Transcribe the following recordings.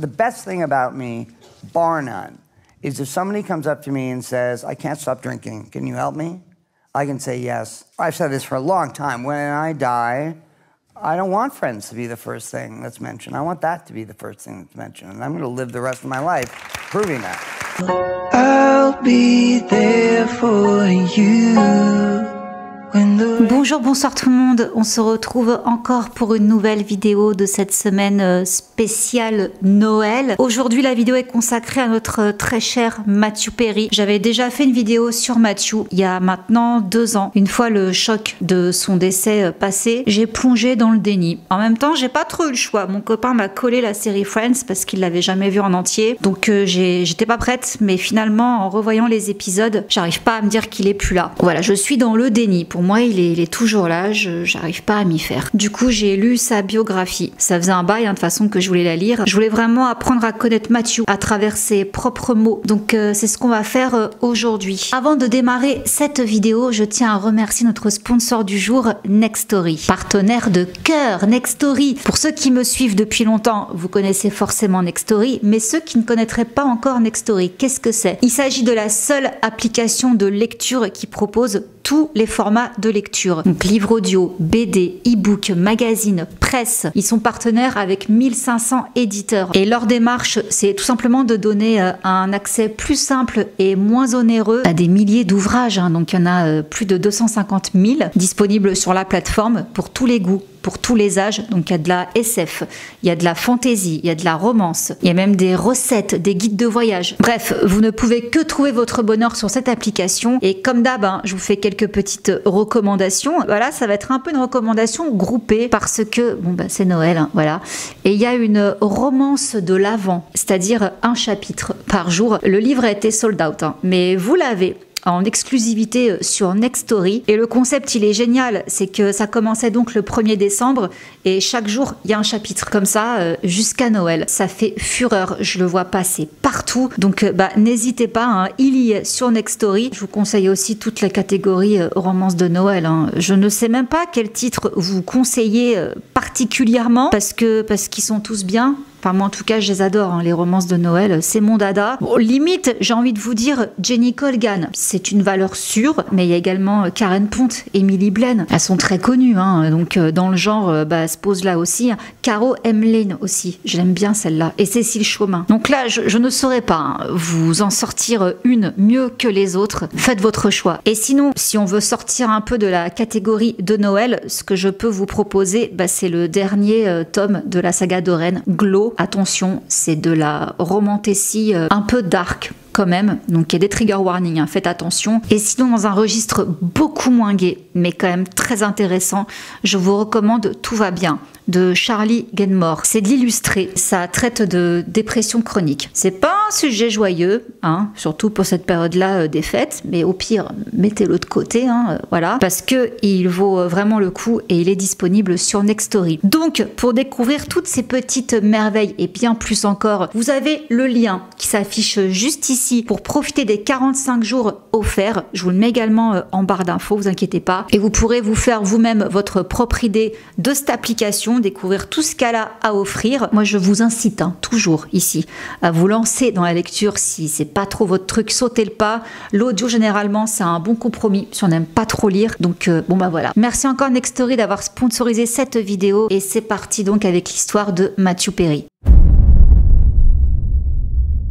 the best thing about me, bar none, is if somebody comes up to me and says, I can't stop drinking, can you help me? I can say yes. I've said this for a long time. When I die, I don't want friends to be the first thing that's mentioned. I want that to be the first thing that's mentioned. And I'm going to live the rest of my life proving that. I'll be there for you. Bonjour, bonsoir tout le monde. On se retrouve encore pour une nouvelle vidéo de cette semaine euh, spéciale Noël. Aujourd'hui, la vidéo est consacrée à notre très cher Matthew Perry. J'avais déjà fait une vidéo sur Matthew il y a maintenant deux ans. Une fois le choc de son décès euh, passé, j'ai plongé dans le déni. En même temps, j'ai pas trop eu le choix. Mon copain m'a collé la série Friends parce qu'il l'avait jamais vue en entier. Donc euh, j'étais pas prête, mais finalement, en revoyant les épisodes, j'arrive pas à me dire qu'il est plus là. Voilà, je suis dans le déni. Moi, il est, toujours là, je j'arrive pas à m'y faire. Du coup, j'ai lu sa biographie. Ça faisait un bail, hein, de façon, que je voulais la lire. Je voulais vraiment apprendre à connaître Matthew à travers ses propres mots. Donc, euh, c'est ce qu'on va faire euh, aujourd'hui. Avant de démarrer cette vidéo, je tiens à remercier notre sponsor du jour, Nextory. Partenaire de cœur, Nextory. Pour ceux qui me suivent depuis longtemps, vous connaissez forcément Nextory, mais ceux qui ne connaîtraient pas encore Nextory, qu'est-ce que c'est? Il s'agit de la seule application de lecture qui propose tous les formats de lecture. Donc livre audio, BD, e-book, magazine, presse. Ils sont partenaires avec 1500 éditeurs. Et leur démarche, c'est tout simplement de donner euh, un accès plus simple et moins onéreux à des milliers d'ouvrages. Hein. Donc il y en a euh, plus de 250 000 disponibles sur la plateforme pour tous les goûts pour tous les âges. Donc il y a de la SF, il y a de la fantasy, il y a de la romance, il y a même des recettes, des guides de voyage. Bref, vous ne pouvez que trouver votre bonheur sur cette application. Et comme d'hab, hein, je vous fais quelques petites recommandations. Voilà, ça va être un peu une recommandation groupée parce que bon bah c'est Noël, hein, voilà. Et il y a une romance de l'avant, c'est-à-dire un chapitre par jour. Le livre a été sold out, hein, mais vous l'avez en exclusivité euh, sur Nextory. Et le concept, il est génial. C'est que ça commençait donc le 1er décembre et chaque jour, il y a un chapitre comme ça euh, jusqu'à Noël. Ça fait fureur. Je le vois passer partout. Donc, euh, bah, n'hésitez pas. Hein. il y est sur Nextory. Je vous conseille aussi toute la catégorie romance de Noël. Hein. Je ne sais même pas quel titre vous conseillez particulièrement parce que parce qu'ils sont tous bien. Enfin, moi, en tout cas, je les adore, hein, les romances de Noël. C'est mon dada. limite, j'ai envie de vous dire Jenny Colgan. C'est une valeur sûre, mais il y a également euh, Karen Ponte, Emily Blaine. Elles sont très connues, hein, donc euh, dans le genre, euh, bah, se pose là aussi. Caro Emlyn aussi. J'aime bien celle-là. Et Cécile Chaumin. Donc là, je, ne saurais pas hein, vous en sortir une mieux que les autres. Faites votre choix. Et sinon, si on veut sortir un peu de la catégorie de Noël, ce que je peux vous proposer, bah, c'est le dernier tome de la saga Doreen, Glow Attention, c'est de la romantécie euh, un peu dark quand même, donc il y a des trigger warnings, hein, faites attention. Et sinon, dans un registre beaucoup moins gai, mais quand même très intéressant, je vous recommande Tout va bien de Charlie Genmore. C'est de l'illustré. Ça traite de dépression chronique. C'est pas sujet joyeux, hein, surtout pour cette période-là euh, des fêtes, mais au pire, mettez-le de côté, hein, euh, voilà, parce que il vaut euh, vraiment le coup et il est disponible sur Nextory. Donc, pour découvrir toutes ces petites merveilles et bien plus encore, vous avez le lien qui s'affiche juste ici pour profiter des 45 jours offerts. Je vous le mets également en barre d'infos, vous inquiétez pas. Et vous pourrez vous faire vous-même votre propre idée de cette application découvrir tout ce qu'elle a à offrir. Moi, je vous incite hein, toujours ici à vous lancer dans la lecture si c'est pas trop votre truc, sautez le pas. L'audio, généralement, c'est un bon compromis si on n'aime pas trop lire. Donc, euh, bon, bah voilà. Merci encore Nextory d'avoir sponsorisé cette vidéo et c'est parti donc avec l'histoire de Matthew Perry.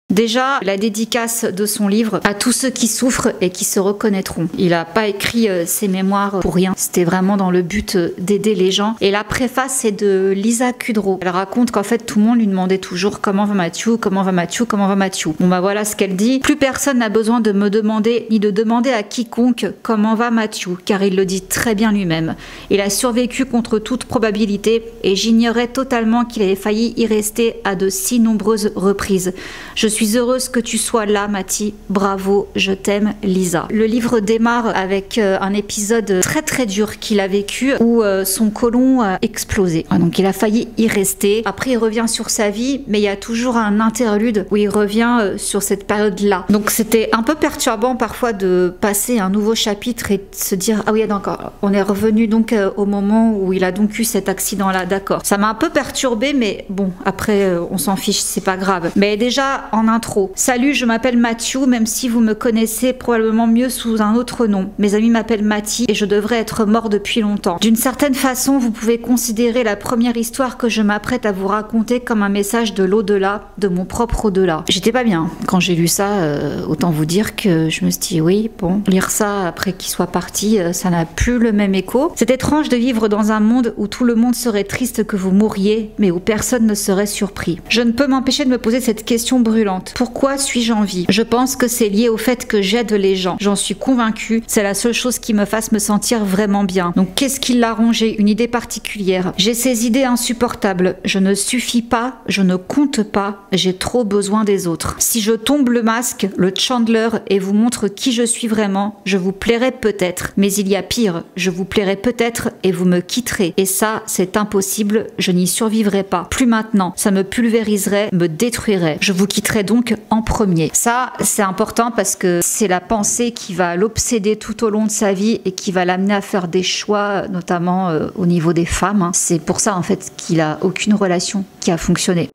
Déjà, la dédicace de son livre à tous ceux qui souffrent et qui se reconnaîtront. Il n'a pas écrit euh, ses mémoires pour rien. C'était vraiment dans le but euh, d'aider les gens. Et la préface est de Lisa Kudrow. Elle raconte qu'en fait, tout le monde lui demandait toujours comment va Mathieu, comment va Mathieu, comment va Mathieu? Bon bah voilà ce qu'elle dit. Plus personne n'a besoin de me demander ni de demander à quiconque comment va Mathieu, car il le dit très bien lui-même. Il a survécu contre toute probabilité et j'ignorais totalement qu'il avait failli y rester à de si nombreuses reprises. Je suis suis heureuse que tu sois là, Mathie. Bravo, je t'aime, Lisa. Le livre démarre avec euh, un épisode très très dur qu'il a vécu où euh, son côlon a explosé. Ah, donc il a failli y rester. Après, il revient sur sa vie, mais il y a toujours un interlude où il revient euh, sur cette période-là. Donc c'était un peu perturbant parfois de passer un nouveau chapitre et de se dire ah oui d'accord, on est revenu donc euh, au moment où il a donc eu cet accident-là. D'accord. Ça m'a un peu perturbé, mais bon après euh, on s'en fiche, c'est pas grave. Mais déjà en intro, salut, je m'appelle Mathieu, même si vous me connaissez probablement mieux sous un autre nom. Mes amis m'appellent Mathie et je devrais être mort depuis longtemps. D'une certaine façon, vous pouvez considérer la première histoire que je m'apprête à vous raconter comme un message de l'au-delà, de mon propre au-delà. J'étais pas bien quand j'ai lu ça, euh, autant vous dire que je me suis dit oui, bon, lire ça après qu'il soit parti, euh, ça n'a plus le même écho. C'est étrange de vivre dans un monde où tout le monde serait triste que vous mouriez, mais où personne ne serait surpris. Je ne peux m'empêcher de me poser cette question brûlante. Pourquoi suis-je en vie? Je pense que c'est lié au fait que j'aide les gens. J'en suis convaincue, c'est la seule chose qui me fasse me sentir vraiment bien. Donc qu'est-ce qui l'a rongé? Une idée particulière. J'ai ces idées insupportables. Je ne suffis pas, je ne compte pas, j'ai trop besoin des autres. Si je tombe le masque, le Chandler, et vous montre qui je suis vraiment, je vous plairai peut-être. Mais il y a pire, je vous plairai peut-être et vous me quitterez. Et ça, c'est impossible, je n'y survivrai pas. Plus maintenant, ça me pulvériserait, me détruirait. Je vous quitterai donc en premier. Ça, c'est important parce que c'est la pensée qui va l'obséder tout au long de sa vie et qui va l'amener à faire des choix, notamment euh, au niveau des femmes. hein. C'est pour ça en fait qu'il a aucune relation qui a fonctionné.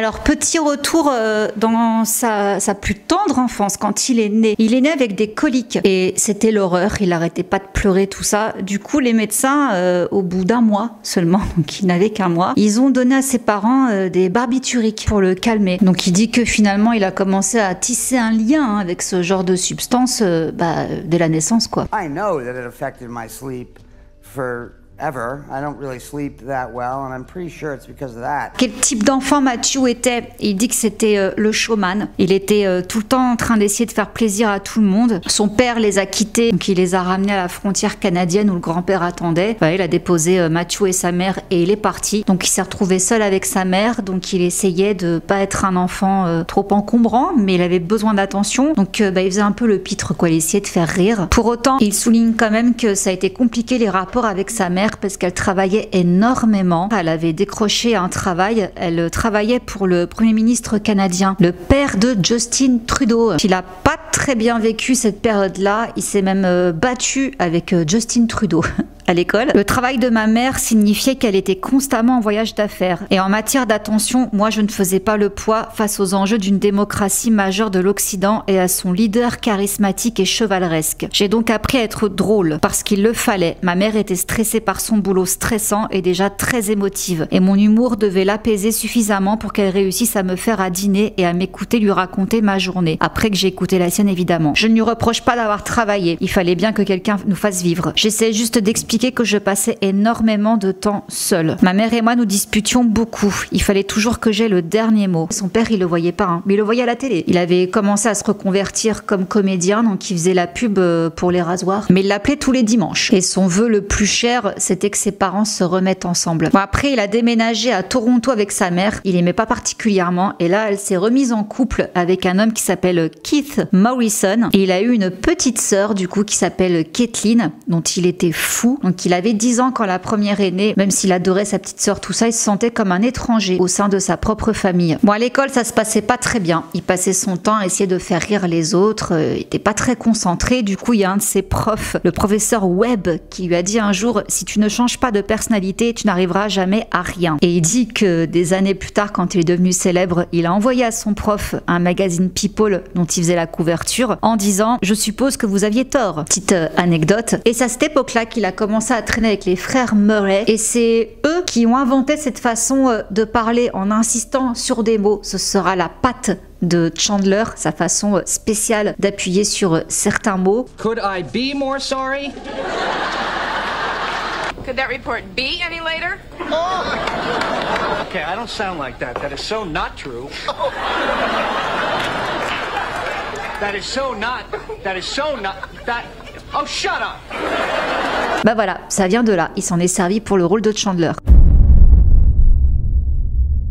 Alors, petit retour euh, dans sa, plus tendre enfance, quand il est né. Il est né avec des coliques et c'était l'horreur. Il n'arrêtait pas de pleurer, tout ça. Du coup, les médecins, euh, au bout d'un mois seulement, donc il n'avait qu'un mois, ils ont donné à ses parents euh, des barbituriques pour le calmer. Donc, il dit que finalement, il a commencé à tisser un lien hein, avec ce genre de substance bah, dès la naissance, quoi. I know that it affected my sleep forever. I don't really sleep that well, and I'm pretty sure it's because of that. Quel type d'enfant Mathieu était Il dit que c'était euh, le showman. Il était euh, tout le temps en train d'essayer de faire plaisir à tout le monde. Son père les a quittés, donc il les a ramenés à la frontière canadienne où le grand-père attendait. Il a déposé euh, Mathieu et sa mère et il est parti. Donc il s'est retrouvé seul avec sa mère, donc il essayait de pas être un enfant euh, trop encombrant, mais il avait besoin d'attention. Donc bah, il faisait un peu le pitre, quoi. Il essayait de faire rire. Pour autant, il souligne quand même que ça a été compliqué les rapports avec sa mère parce qu'elle travaillait énormément. Elle avait décroché un travail. Elle travaillait pour le premier ministre canadien, le père de Justin Trudeau. Il a pas très bien vécu cette période-là. Il s'est même euh, battu avec euh, Justin Trudeau. à l'école. Le travail de ma mère signifiait qu'elle était constamment en voyage d'affaires. Et en matière d'attention, moi je ne faisais pas le poids face aux enjeux d'une démocratie majeure de l'Occident et à son leader charismatique et chevaleresque. J'ai donc appris à être drôle parce qu'il le fallait. Ma mère était stressée par son boulot stressant et déjà très émotive. Et mon humour devait l'apaiser suffisamment pour qu'elle réussisse à me faire à dîner et à m'écouter lui raconter ma journée. Après que j'ai écouté la sienne évidemment. Je ne lui reproche pas d'avoir travaillé. Il fallait bien que quelqu'un nous fasse vivre. J'essaie juste d'expliquer que je passais énormément de temps seule. Ma mère et moi nous disputions beaucoup. Il fallait toujours que j'aie le dernier mot. Son père, il le voyait pas, hein, mais il le voyait à la télé. Il avait commencé à se reconvertir comme comédien, donc il faisait la pub euh, pour les rasoirs. Mais il l'appelait tous les dimanches. Et son vœu le plus cher, c'était que ses parents se remettent ensemble. Bon, après, il a déménagé à Toronto avec sa mère. Il aimait pas particulièrement. Et là, elle s'est remise en couple avec un homme qui s'appelle Keith Morrison. Et il a eu une petite sœur, du coup, qui s'appelle Kathleen, dont il était fou. Donc il avait 10 ans quand la première est née, même s'il adorait sa petite sœur, tout ça, il se sentait comme un étranger au sein de sa propre famille. Bon, à l'école, ça se passait pas très bien. Il passait son temps à essayer de faire rire les autres, euh, il était pas très concentré. Du coup, il y a un de ses profs, le professeur Webb, qui lui a dit un jour si tu ne changes pas de personnalité, tu n'arriveras jamais à rien. Et il dit que des années plus tard, quand il est devenu célèbre, il a envoyé à son prof un magazine People dont il faisait la couverture en disant je suppose que vous aviez tort. Petite euh, anecdote. Et c'est à cette époque-là qu'il a commencé à traîner avec les frères Murray et c'est eux qui ont inventé cette façon euh, de parler en insistant sur des mots. Ce sera la patte de Chandler, sa façon euh, spéciale d'appuyer sur certains mots. Could I be more sorry? Could that report be any later? Okay, I don't sound like that. That is so not true. That is so not. That is so not. That. Oh, shut up! Bah voilà, ça vient de là. Il s'en est servi pour le rôle de Chandler.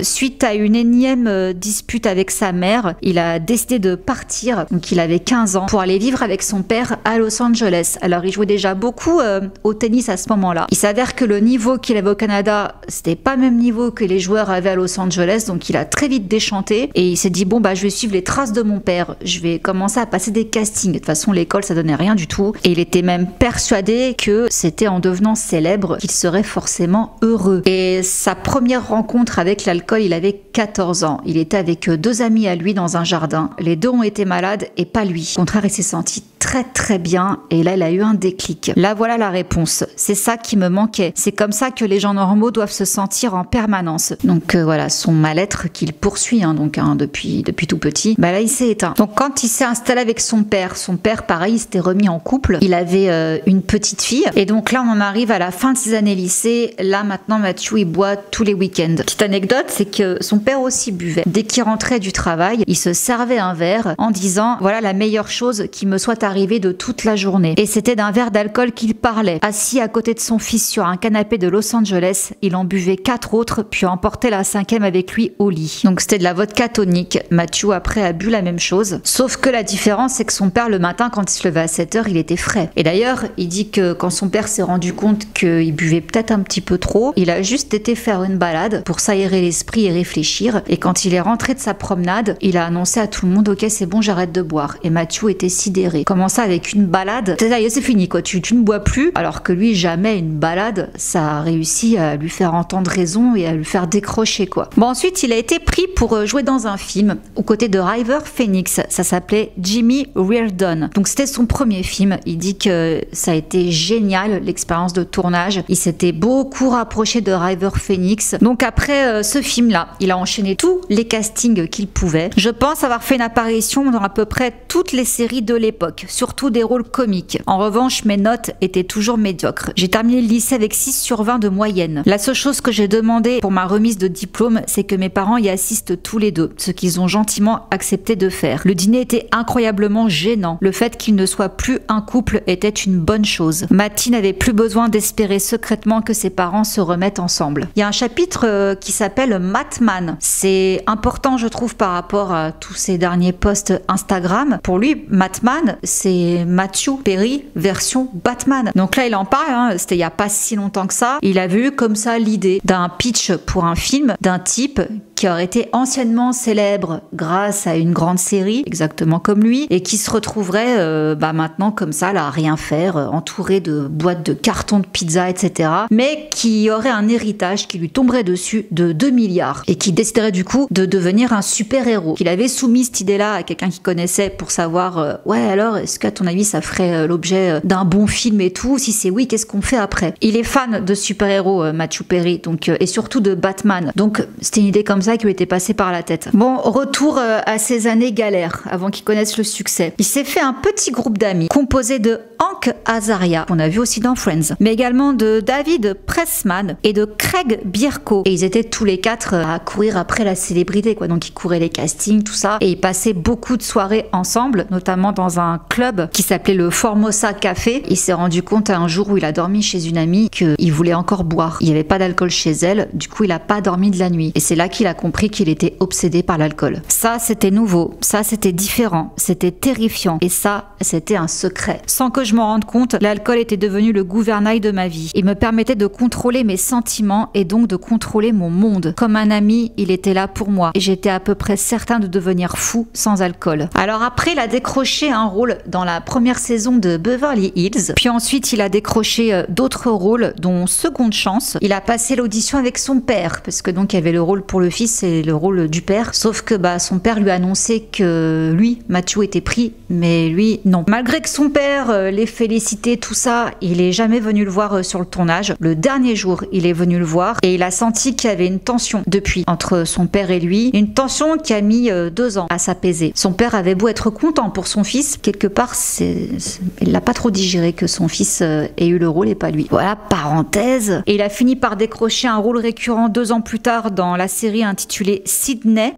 Suite à une énième euh, dispute avec sa mère, il a décidé de partir, donc il avait 15 ans, pour aller vivre avec son père à Los Angeles. Alors il jouait déjà beaucoup euh, au tennis à ce moment-là. Il s'avère que le niveau qu'il avait au Canada, c'était pas le même niveau que les joueurs avaient à Los Angeles, donc il a très vite déchanté et il s'est dit bon bah je vais suivre les traces de mon père, je vais commencer à passer des castings. De toute façon l'école ça donnait rien du tout et il était même persuadé que c'était en devenant célèbre qu'il serait forcément heureux. Et sa première rencontre avec l'alcool, il avait 14 ans. Il était avec deux amis à lui dans un jardin. Les deux ont été malades et pas lui. Au contraire, il s'est senti très très bien et là il a eu un déclic. Là voilà la réponse. C'est ça qui me manquait. C'est comme ça que les gens normaux doivent se sentir en permanence. Donc euh, voilà, son mal-être qu'il poursuit hein, donc hein, depuis depuis tout petit. Bah là il s'est éteint. Donc quand il s'est installé avec son père, son père pareil, il s'était remis en couple. Il avait euh, une petite fille et donc là on en arrive à la fin de ses années lycée. Là maintenant Mathieu il boit tous les week-ends. Petite anecdote, c'est que son père aussi buvait. Dès qu'il rentrait du travail, il se servait un verre en disant voilà la meilleure chose qui me soit arrivée de toute la journée. Et c'était d'un verre d'alcool qu'il parlait. Assis à côté de son fils sur un canapé de Los Angeles, il en buvait quatre autres, puis emportait la cinquième avec lui au lit. Donc c'était de la vodka tonique. Mathieu après a bu la même chose. Sauf que la différence, c'est que son père le matin, quand il se levait à 7 heures, il était frais. Et d'ailleurs, il dit que quand son père s'est rendu compte qu'il buvait peut-être un petit peu trop, il a juste été faire une balade pour s'aérer l'esprit et réfléchir. Et quand il est rentré de sa promenade, il a annoncé à tout le monde Ok, c'est bon, j'arrête de boire. Et Mathieu était sidéré. Comment ça, avec une balade c'est fini, quoi. Tu, tu ne bois plus. Alors que lui, jamais une balade, ça a réussi à lui faire entendre raison et à lui faire décrocher, quoi. Bon, ensuite, il a été pris pour euh, jouer dans un film aux côtés de River Phoenix. Ça s'appelait Jimmy Reardon. Donc, c'était son premier film. Il dit que ça a été génial, l'expérience de tournage. Il s'était beaucoup rapproché de River Phoenix. Donc, après euh, ce film-là, il a enchaîné tous les castings qu'il pouvait. Je pense avoir fait une apparition dans à peu près toutes les séries de l'époque, surtout des rôles comiques. En revanche, mes notes étaient toujours médiocres. J'ai terminé le lycée avec 6 sur 20 de moyenne. La seule chose que j'ai demandé pour ma remise de diplôme, c'est que mes parents y assistent tous les deux, ce qu'ils ont gentiment accepté de faire. Le dîner était incroyablement gênant. Le fait qu'ils ne soient plus un couple était une bonne chose. Matty n'avait plus besoin d'espérer secrètement que ses parents se remettent ensemble. Il y a un chapitre euh, qui s'appelle Matman. C'est important, je trouve, par rapport à tous ces derniers posts Instagram. Pour lui, Matman, c'est Matthew Perry version Batman. Donc là, il en parle, hein, c'était il y a pas si longtemps que ça. Il a vu comme ça l'idée d'un pitch pour un film d'un type qui aurait été anciennement célèbre grâce à une grande série, exactement comme lui, et qui se retrouverait euh, bah, maintenant comme ça, là, à rien faire, euh, entouré de boîtes de cartons de pizza, etc. Mais qui aurait un héritage qui lui tomberait dessus de 2 milliards et qui déciderait du coup de devenir un super-héros. Il avait soumis cette idée-là à quelqu'un qui connaissait pour savoir, euh, ouais alors, est-ce qu'à ton avis ça ferait l'objet d'un bon film et tout? Si c'est oui, qu'est-ce qu'on fait après? Il est fan de super-héros, Matthew Perry, donc, et surtout de Batman. Donc c'était une idée comme ça qui lui était passé par la tête. Bon, retour euh, à ses années galères avant qu'il connaisse le succès. Il s'est fait un petit groupe d'amis composé de Hank Azaria, qu'on a vu aussi dans Friends, mais également de David Pressman et de Craig Bierko. Et ils étaient tous les quatre à courir après la célébrité, quoi. Donc ils couraient les castings, tout ça, et ils passaient beaucoup de soirées ensemble, notamment dans un club qui s'appelait le Formosa Café. Il s'est rendu compte un jour où il a dormi chez une amie qu'il voulait encore boire. Il n'y avait pas d'alcool chez elle, du coup il a pas dormi de la nuit. Et c'est là qu'il a compris qu'il était obsédé par l'alcool. Ça, c'était nouveau, ça, c'était différent, c'était terrifiant, et ça, c'était un secret. Sans que je m'en rende compte, l'alcool était devenu le gouvernail de ma vie. Il me permettait de contrôler mes sentiments et donc de contrôler mon monde. Comme un ami, il était là pour moi, et j'étais à peu près certain de devenir fou sans alcool. Alors après, il a décroché un rôle dans la première saison de Beverly Hills, puis ensuite il a décroché euh, d'autres rôles, dont Seconde Chance. Il a passé l'audition avec son père, parce que donc il y avait le rôle pour le fils c'est le rôle du père. Sauf que bah, son père lui a annoncé que lui, Mathieu, était pris, mais lui, non. Malgré que son père euh, l'ait félicité, tout ça, il est jamais venu le voir euh, sur le tournage. Le dernier jour, il est venu le voir et il a senti qu'il y avait une tension depuis entre son père et lui. Une tension qui a mis euh, deux ans à s'apaiser. Son père avait beau être content pour son fils, quelque part, il l'a pas trop digéré que son fils ait eu le rôle et pas lui. Voilà, parenthèse. Et il a fini par décrocher un rôle récurrent deux ans plus tard dans la série intitulé Sydney.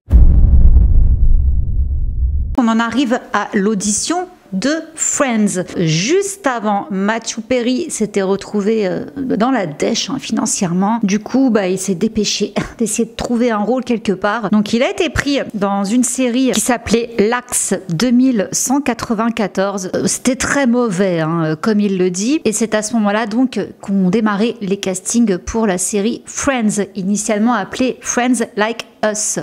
On en arrive à l'audition de Friends. Juste avant, Matthew Perry s'était retrouvé euh, dans la dèche hein, financièrement. Du coup, bah, il s'est dépêché d'essayer de trouver un rôle quelque part. Donc il a été pris dans une série qui s'appelait L'Axe 2194. Euh, C'était très mauvais, hein, comme il le dit. Et c'est à ce moment-là donc qu'ont démarré les castings pour la série Friends, initialement appelée Friends Like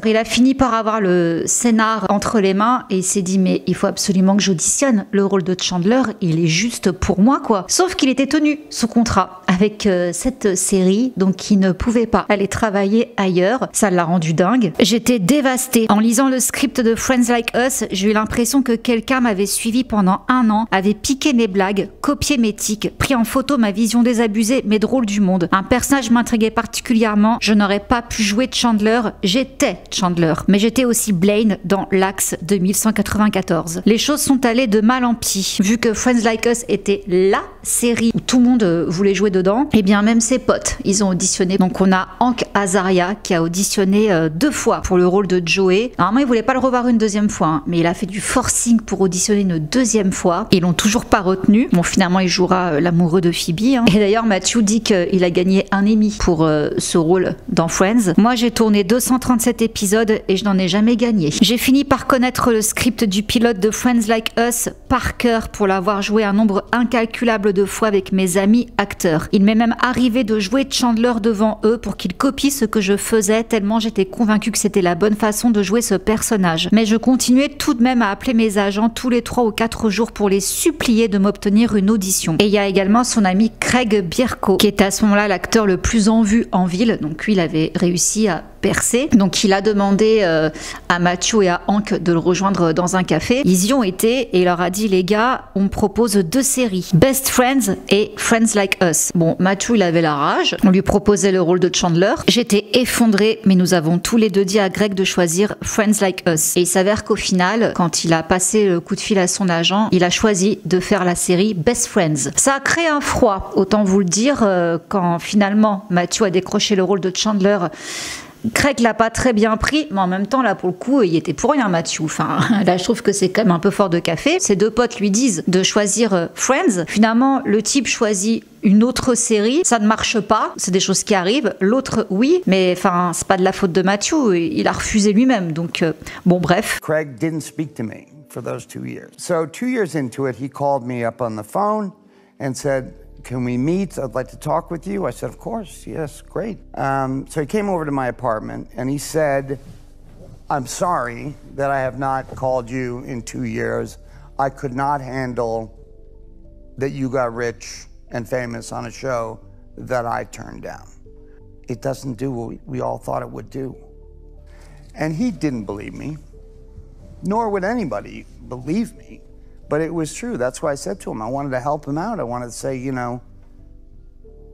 Il a fini par avoir le scénar entre les mains et il s'est dit mais il faut absolument que j'auditionne le rôle de Chandler, il est juste pour moi quoi. Sauf qu'il était tenu sous contrat avec euh, cette série donc il ne pouvait pas aller travailler ailleurs. Ça l'a rendu dingue. J'étais dévastée. En lisant le script de Friends Like Us, j'ai eu l'impression que quelqu'un m'avait suivi pendant un an, avait piqué mes blagues, copié mes tics, pris en photo ma vision désabusée mais drôle du monde. Un personnage m'intriguait particulièrement. Je n'aurais pas pu jouer Chandler. J'étais Chandler, mais j'étais aussi Blaine dans l'Axe 2194. Les choses sont allées de mal en pis. Vu que Friends Like Us était LA série où tout le monde euh, voulait jouer dedans, et bien même ses potes, ils ont auditionné. Donc on a Hank Azaria qui a auditionné euh, deux fois pour le rôle de Joey. Normalement, il voulait pas le revoir une deuxième fois, hein, mais il a fait du forcing pour auditionner une deuxième fois. Ils l'ont toujours pas retenu. Bon, finalement, il jouera euh, l'amoureux de Phoebe. hein. Et d'ailleurs, Matthew dit qu'il a gagné un Emmy pour ce rôle dans Friends. Moi, j'ai tourné 237 épisodes et je n'en ai jamais gagné. J'ai fini par connaître le script du pilote de Friends Like Us par cœur pour l'avoir joué un nombre incalculable de fois avec mes amis acteurs. Il m'est même arrivé de jouer Chandler devant eux pour qu'ils copient ce que je faisais tellement j'étais convaincue que c'était la bonne façon de jouer ce personnage. Mais je continuais tout de même à appeler mes agents tous les 3 ou 4 jours pour les supplier de m'obtenir une audition. Et il y a également son ami Craig Bierko, qui était à ce moment-là l'acteur le plus en vue en ville. Donc lui, il avait réussi à Donc il a demandé euh, à Mathieu et à Hank de le rejoindre dans un café. Ils y ont été et il leur a dit les gars, on me propose deux séries, Best Friends et Friends Like Us. Bon, Mathieu il avait la rage. On lui proposait le rôle de Chandler. J'étais effondrée, mais nous avons tous les deux dit à Greg de choisir Friends Like Us. Et il s'avère qu'au final, quand il a passé le coup de fil à son agent, il a choisi de faire la série Best Friends. Ça a créé un froid, autant vous le dire, euh, quand finalement Mathieu a décroché le rôle de Chandler. Craig l'a pas très bien pris, mais en même temps, là, pour le coup, il était pour rien, Mathieu. Enfin, là, je trouve que c'est quand même un peu fort de café. Ses deux potes lui disent de choisir euh, Friends. Finalement, le type choisit une autre série, ça ne marche pas, c'est des choses qui arrivent. L'autre, oui, mais enfin, c'est pas de la faute de Mathieu, il a refusé lui-même. Donc, euh, bon, bref. Craig didn't speak to me for those two years. So, two years into it, he called me up on the phone and said, Can we meet? I'd like to talk with you. I said, Of course, yes, great. Um, so, he came over to my apartment and he said, I'm sorry that I have not called you in two years. I could not handle that you got rich and famous on a show that I turned down. It doesn't do what we, we all thought it would do. And he didn't believe me, nor would anybody believe me. But it was true. That's why I said to him, I wanted to help him out. I wanted to say, you know,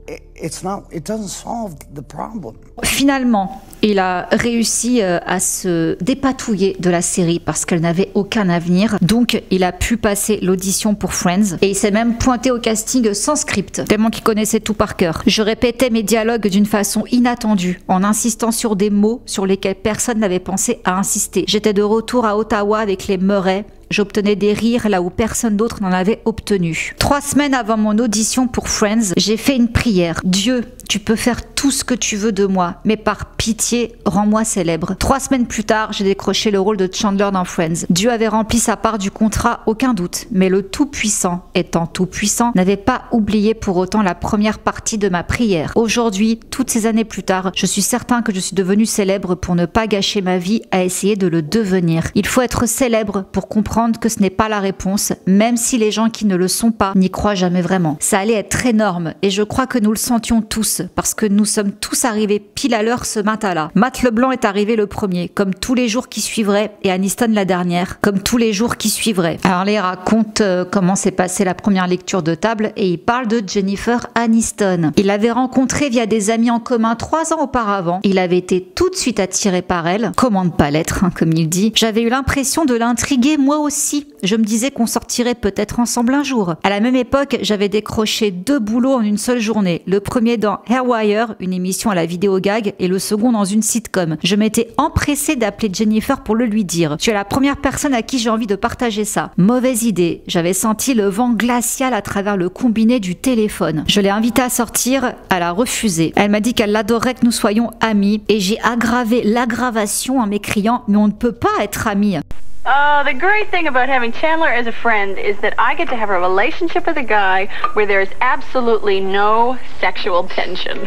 it, it's not, it doesn't solve the problem. Finalement, il a réussi euh, à se dépatouiller de la série parce qu'elle n'avait aucun avenir. Donc, il a pu passer l'audition pour Friends et il s'est même pointé au casting sans script, tellement qu'il connaissait tout par cœur. Je répétais mes dialogues d'une façon inattendue, en insistant sur des mots sur lesquels personne n'avait pensé à insister. J'étais de retour à Ottawa avec les Murray. J'obtenais des rires là où personne d'autre n'en avait obtenu. Trois semaines avant mon audition pour Friends, j'ai fait une prière. Dieu, tu peux faire tout ce que tu veux de moi, mais par pitié, rends-moi célèbre. Trois semaines plus tard, j'ai décroché le rôle de Chandler dans Friends. Dieu avait rempli sa part du contrat, aucun doute, mais le Tout-Puissant, étant Tout-Puissant, n'avait pas oublié pour autant la première partie de ma prière. Aujourd'hui, toutes ces années plus tard, je suis certain que je suis devenu célèbre pour ne pas gâcher ma vie à essayer de le devenir. Il faut être célèbre pour comprendre que ce n'est pas la réponse, même si les gens qui ne le sont pas n'y croient jamais vraiment. Ça allait être énorme, et je crois que nous le sentions tous, parce que nous sommes tous arrivés pile à l'heure ce matin-là. Matt Leblanc est arrivé le premier, comme tous les jours qui suivraient, et Aniston la dernière, comme tous les jours qui suivraient. Alors les raconte euh, comment s'est passée la première lecture de table, et il parle de Jennifer Aniston. Il l'avait rencontrée via des amis en commun trois ans auparavant. Il avait été tout de suite attiré par elle. Comment ne pas l'être, hein, comme il dit. J'avais eu l'impression de l'intriguer moi aussi. Je me disais qu'on sortirait peut-être ensemble un jour. À la même époque, j'avais décroché deux boulots en une seule journée. Le premier dans Hairwire, une émission à la vidéo gag, et le second dans une sitcom. Je m'étais empressée d'appeler Jennifer pour le lui dire. Tu es la première personne à qui j'ai envie de partager ça. Mauvaise idée. J'avais senti le vent glacial à travers le combiné du téléphone. Je l'ai invitée à sortir, elle a refusé. Elle m'a dit qu'elle adorait que nous soyons amis et j'ai aggravé l'aggravation en m'écriant mais on ne peut pas être amis. Uh, the great thing about having Chandler as a friend is that I get to have a relationship with a guy where there is absolutely no sexual tension.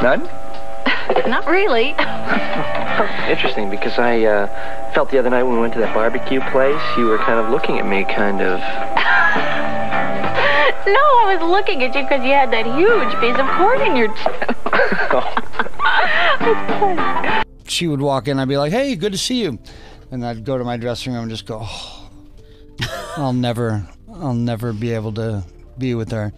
None? Not really. Interesting, because I uh, felt the other night when we went to that barbecue place, you were kind of looking at me, kind of. No, I was looking at you because you had that huge piece of corn in your tooth. She would walk in, I'd be like, hey, good to see you. And I'd go to my dressing room and just go, oh, I'll never, I'll never be able to be with her.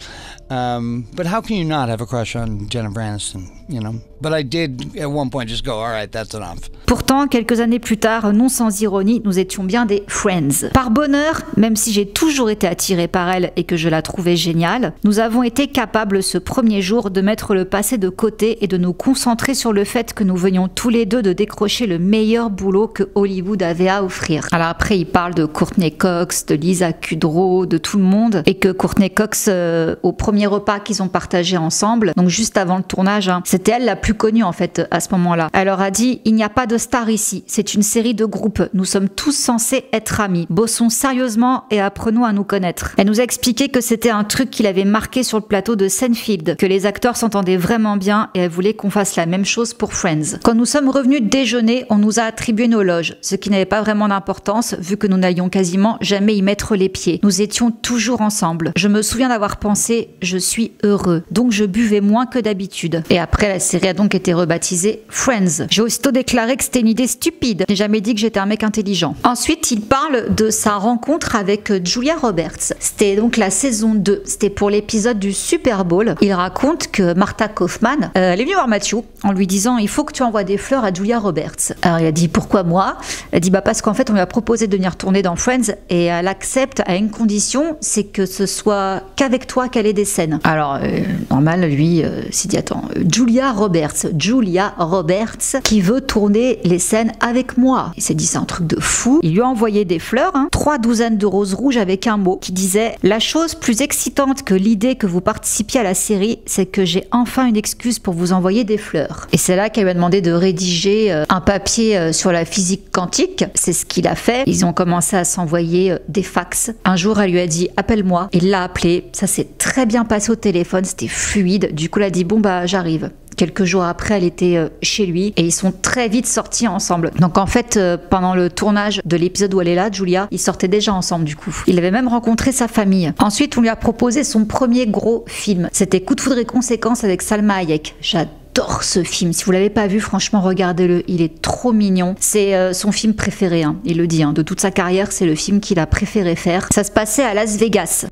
But how can you not have a crush on Jennifer Aniston, you know? But I did at one point just go, all right, that's enough. Pourtant, quelques années plus tard, non sans ironie, nous étions bien des friends. Par bonheur, même si j'ai toujours été attirée par elle et que je la trouvais géniale, nous avons été capables ce premier jour de mettre le passé de côté et de nous concentrer sur le fait que nous venions tous les deux de décrocher le meilleur boulot que Hollywood avait à offrir. Alors après, il parle de Courtney Cox, de Lisa Kudrow, de tout le monde, et que Courtney Cox, euh, au premier repas qu'ils ont partagé ensemble, donc juste avant le tournage, hein, c'était elle la plus connue en fait à ce moment-là. Elle leur a dit il n'y a pas de star ici, c'est une série de groupes. Nous sommes tous censés être amis. Bossons sérieusement et apprenons à nous connaître. Elle nous a expliqué que c'était un truc qu'il avait marqué sur le plateau de Seinfeld, que les acteurs s'entendaient vraiment bien et elle voulait qu'on fasse la même chose pour Friends. Quand nous sommes revenus déjeuner, on nous a attribué nos loges, ce qui n'avait pas vraiment d'importance vu que nous n'allions quasiment jamais y mettre les pieds. Nous étions toujours ensemble. Je me d'avoir pensé je suis heureux. Donc je buvais moins que d'habitude. Et après la série a donc été rebaptisée Friends. J'ai aussitôt déclaré que c'était une idée stupide. J'ai jamais dit que j'étais un mec intelligent. Ensuite, il parle de sa rencontre avec Julia Roberts. C'était donc la saison 2. C'était pour l'épisode du Super Bowl. Il raconte que Martha Kaufman, euh, elle est venue voir Matthew en lui disant il faut que tu envoies des fleurs à Julia Roberts. Alors il a dit pourquoi moi? Elle dit bah parce qu'en fait on lui a proposé de venir tourner dans Friends et elle accepte à une condition, c'est que ce soit qu'avec toi qu'elle ait des scènes. Alors euh, normal lui euh, s'est dit attends euh, Julia Roberts, Julia Roberts qui veut tourner les scènes avec moi. Il s'est dit c'est un truc de fou. Il lui a envoyé des fleurs, hein, trois douzaines de roses rouges avec un mot qui disait la chose plus excitante que l'idée que vous participiez à la série, c'est que j'ai enfin une excuse pour vous envoyer des fleurs. Et c'est là qu'elle lui a demandé de rédiger euh, un papier sur la physique quantique. C'est ce qu'il a fait. Ils ont commencé à s'envoyer des fax. Un jour, elle lui a dit appelle-moi. Il l'a appelé. Ça s'est très bien passé au téléphone. C'était fluide. Du coup, elle a dit bon bah j'arrive. Quelques jours après, elle était euh, chez lui et ils sont très vite sortis ensemble. Donc en fait, euh, pendant le tournage de l'épisode où elle est là, Julia, ils sortaient déjà ensemble du coup. Il avait même rencontré sa famille. Ensuite, on lui a proposé son premier gros film. C'était Coup de foudre et conséquences avec Salma Hayek. J'adore ce film. Si vous l'avez pas vu, franchement, regardez-le. Il est trop mignon. C'est euh, son film préféré. hein. Il le dit. hein. De toute sa carrière, c'est le film qu'il a préféré faire. Ça se passait à Las Vegas.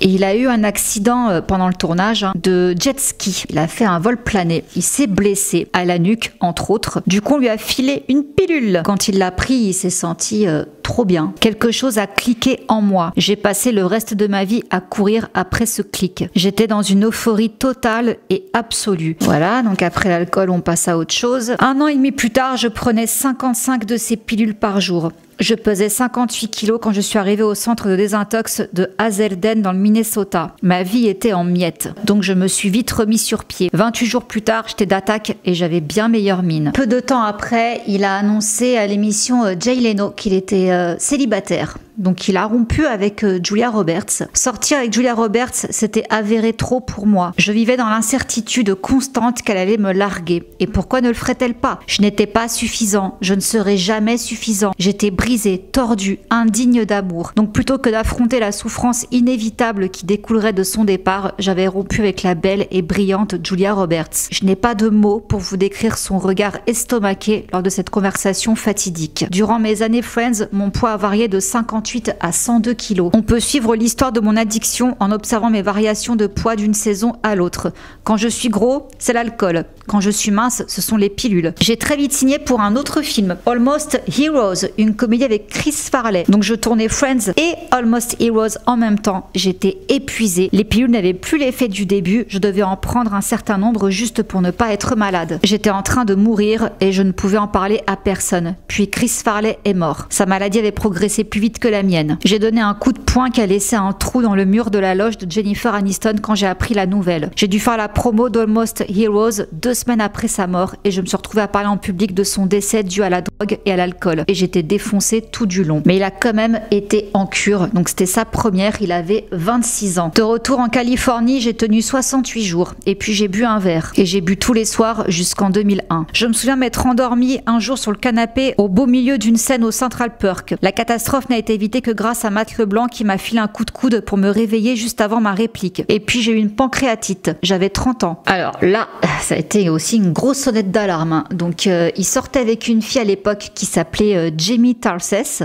Et il a eu un accident euh, pendant le tournage hein, de jet ski. Il a fait un vol plané. Il s'est blessé à la nuque, entre autres. Du coup, on lui a filé une pilule. Quand il l'a pris, il s'est senti euh, trop bien. Quelque chose a cliqué en moi. J'ai passé le reste de ma vie à courir après ce clic. J'étais dans une euphorie totale et absolue. Voilà, donc après l'alcool, on passe à autre chose. Un an et demi plus tard, je prenais 55 de ces pilules par jour. Je pesais 58 kilos quand je suis arrivée au centre de désintox de Hazelden dans le Minnesota. Ma vie était en miettes, donc je me suis vite remis sur pied. 28 jours plus tard, j'étais d'attaque et j'avais bien meilleure mine. Peu de temps après, il a annoncé à l'émission euh, Jay Leno qu'il était euh, célibataire. Donc il a rompu avec euh, Julia Roberts. Sortir avec Julia Roberts, c'était avéré trop pour moi. Je vivais dans l'incertitude constante qu'elle allait me larguer. Et pourquoi ne le ferait-elle pas? Je n'étais pas suffisant. Je ne serais jamais suffisant. J'étais tordu, indigne d'amour. Donc plutôt que d'affronter la souffrance inévitable qui découlerait de son départ, j'avais rompu avec la belle et brillante Julia Roberts. Je n'ai pas de mots pour vous décrire son regard estomaqué lors de cette conversation fatidique. Durant mes années Friends, mon poids a varié de 58 128 à 102 kilos. On peut suivre l'histoire de mon addiction en observant mes variations de poids d'une saison à l'autre. Quand je suis gros, c'est l'alcool. Quand je suis mince, ce sont les pilules. J'ai très vite signé pour un autre film, Almost Heroes, une comédie avec Chris Farley. Donc je tournais Friends et Almost Heroes en même temps. J'étais épuisée. Les pilules n'avaient plus l'effet du début. Je devais en prendre un certain nombre juste pour ne pas être malade. J'étais en train de mourir et je ne pouvais en parler à personne. Puis Chris Farley est mort. Sa maladie avait progressé plus vite que la mienne. J'ai donné un coup de poing qui a laissé un trou dans le mur de la loge de Jennifer Aniston quand j'ai appris la nouvelle. J'ai dû faire la promo d'Almost Heroes deux semaines après sa mort et je me suis retrouvée à parler en public de son décès dû à la drogue et à l'alcool. Et j'étais défoncée tout du long. Mais il a quand même été en cure. Donc c'était sa première. Il avait 26 ans. De retour en Californie, j'ai tenu 68 jours. Et puis j'ai bu un verre. Et j'ai bu tous les soirs jusqu'en 2001. Je me souviens m'être endormie un jour sur le canapé au beau milieu d'une scène au Central Park. La catastrophe n'a été évitée que grâce à Matt Leblanc qui m'a filé un coup de coude pour me réveiller juste avant ma réplique. Et puis j'ai eu une pancréatite. J'avais 30 ans. Alors là, ça a été aussi une grosse sonnette d'alarme. hein. Donc euh, il sortait avec une fille à l'époque qui s'appelait euh, Jamie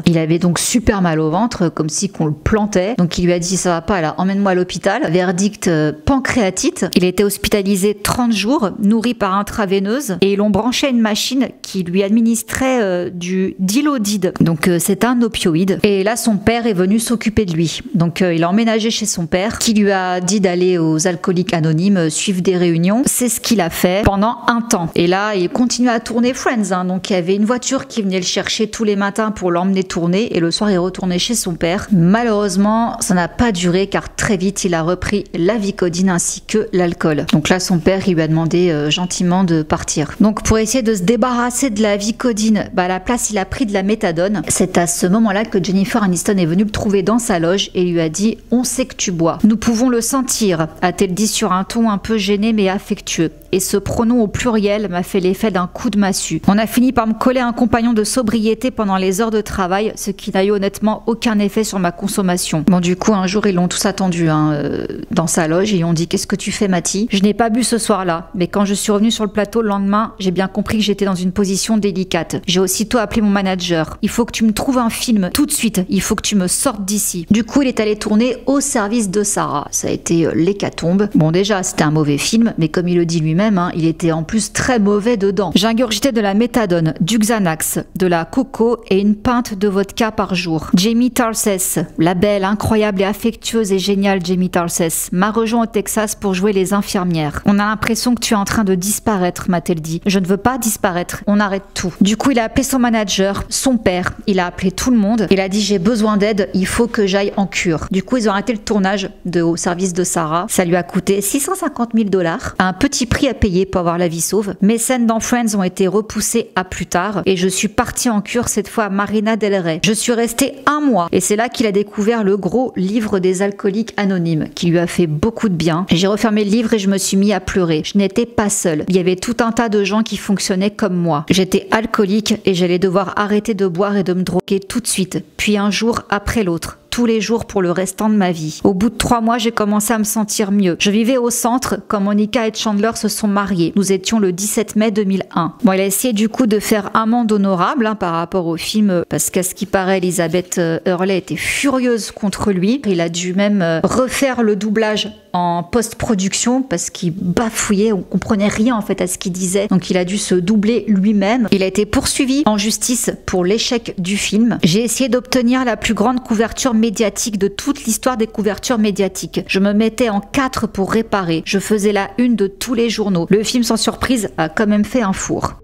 Il avait donc super mal au ventre, comme si qu'on le plantait. Donc il lui a dit ça va pas, là, emmène-moi à l'hôpital. Verdict euh, pancréatite. Il a été hospitalisé 30 jours, nourri par intraveineuse, et ils l'ont branché à une machine qui lui administrait euh, du dilodide. Donc euh, c'est un opioïde. Et là son père est venu s'occuper de lui. Donc il a emménagé chez son père, qui lui a dit d'aller aux alcooliques anonymes, suivre des réunions. C'est ce qu'il a fait pendant un temps. Et là il continue à tourner Friends. hein. Donc il y avait une voiture qui venait le chercher tous les matins pour l'emmener tourner, et le soir il retournait chez son père. Malheureusement ça n'a pas duré car très vite il a repris la vicodine ainsi que l'alcool. Donc là son père lui a demandé euh, gentiment de partir. Donc pour essayer de se débarrasser de la vicodine, bah à la place il a pris de la méthadone. C'est à ce moment-là que Jennifer Aniston est venue le trouver dans sa loge et lui a dit "On sait que tu bois. Nous pouvons le sentir", a-t-elle dit sur un ton un peu gêné mais affectueux. Et ce pronom au pluriel m'a fait l'effet d'un coup de massue. On a fini par me coller un compagnon de sobriété pendant les de travail, ce qui n'a eu honnêtement aucun effet sur ma consommation. Bon, du coup, un jour, ils l'ont tous attendu hein, euh, dans sa loge et ils ont dit Qu'est-ce que tu fais, Mathie Je n'ai pas bu ce soir-là, mais quand je suis revenue sur le plateau le lendemain, j'ai bien compris que j'étais dans une position délicate. J'ai aussitôt appelé mon manager. Il faut que tu me trouves un film tout de suite. Il faut que tu me sortes d'ici. Du coup, il est allé tourner au service de Sarah. Ça a été euh, l'hécatombe. Bon, déjà, c'était un mauvais film, mais comme il le dit lui-même, hein, il était en plus très mauvais dedans. J'ingurgitais de la méthadone, du Xanax, de la coco et une pinte de vodka par jour. Jamie Tarses, la belle, incroyable et affectueuse et géniale Jamie Tarses, m'a rejoint au Texas pour jouer les infirmières. On a l'impression que tu es en train de disparaître, m'a-t-elle dit. Je ne veux pas disparaître, on arrête tout. Du coup, il a appelé son manager, son père, il a appelé tout le monde. Il a dit j'ai besoin d'aide, il faut que j'aille en cure. Du coup, ils ont arrêté le tournage au service de Sarah. Ça lui a coûté 650 000 dollars, un petit prix à payer pour avoir la vie sauve. Mes scènes dans Friends ont été repoussées à plus tard et je suis partie en cure cette fois à Marina Del Rey. Je suis restée un mois et c'est là qu'il a découvert le gros livre des alcooliques anonymes qui lui a fait beaucoup de bien. J'ai refermé le livre et je me suis mis à pleurer. Je n'étais pas seule. Il y avait tout un tas de gens qui fonctionnaient comme moi. J'étais alcoolique et j'allais devoir arrêter de boire et de me droguer tout de suite, puis un jour après l'autre tous les jours pour le restant de ma vie. Au bout de trois mois, j'ai commencé à me sentir mieux. Je vivais au centre quand Monica et Chandler se sont mariés. Nous étions le 17 mai 2001. Bon, il a essayé du coup de faire amende honorable hein, par rapport au film euh, parce qu'à ce qui paraît, Elisabeth euh, Hurley était furieuse contre lui. Il a dû même euh, refaire le doublage en post-production parce qu'il bafouillait, on comprenait rien en fait à ce qu'il disait. Donc il a dû se doubler lui-même. Il a été poursuivi en justice pour l'échec du film. J'ai essayé d'obtenir la plus grande couverture médiatique de toute l'histoire des couvertures médiatiques. Je me mettais en quatre pour réparer. Je faisais la une de tous les journaux. Le film sans surprise a quand même fait un four.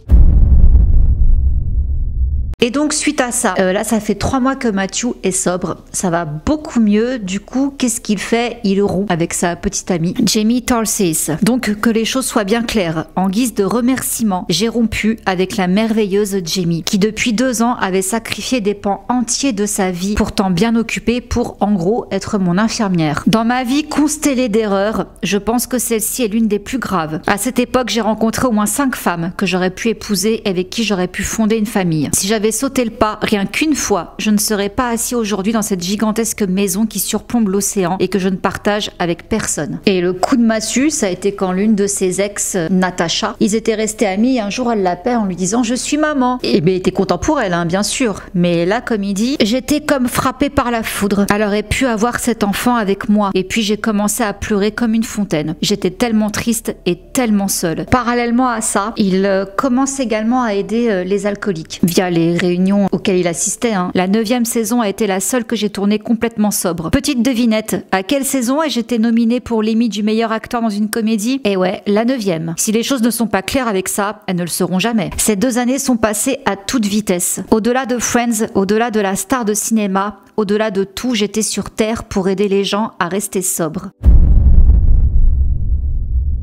Et donc suite à ça, euh, là ça fait trois mois que Matthew est sobre, ça va beaucoup mieux. Du coup, qu'est-ce qu'il fait? Il rompt avec sa petite amie Jamie Tarsis. Donc que les choses soient bien claires, en guise de remerciement, j'ai rompu avec la merveilleuse Jamie, qui depuis deux ans avait sacrifié des pans entiers de sa vie, pourtant bien occupée pour en gros être mon infirmière. Dans ma vie constellée d'erreurs, je pense que celle-ci est l'une des plus graves. À cette époque, j'ai rencontré au moins cinq femmes que j'aurais pu épouser et avec qui j'aurais pu fonder une famille. Si j'avais j'avais sauté le pas rien qu'une fois, je ne serais pas assis aujourd'hui dans cette gigantesque maison qui surplombe l'océan et que je ne partage avec personne. Et le coup de massue, ça a été quand l'une de ses ex, Natacha, ils étaient restés amis et un jour elle l'appelle en lui disant je suis maman. Et ben, il était content pour elle, hein, bien sûr. Mais là, comme il dit, j'étais comme frappée par la foudre. Elle aurait pu avoir cet enfant avec moi. Et puis j'ai commencé à pleurer comme une fontaine. J'étais tellement triste et tellement seule. Parallèlement à ça, il euh, commence également à aider euh, les alcooliques via les réunions auxquelles il assistait. hein. La neuvième saison a été la seule que j'ai tournée complètement sobre. Petite devinette, à quelle saison ai-je été nominée pour l'Emmy du meilleur acteur dans une comédie? Eh ouais, la neuvième. Si les choses ne sont pas claires avec ça, elles ne le seront jamais. Ces deux années sont passées à toute vitesse. Au-delà de Friends, au-delà de la star de cinéma, au-delà de tout, j'étais sur Terre pour aider les gens à rester sobres.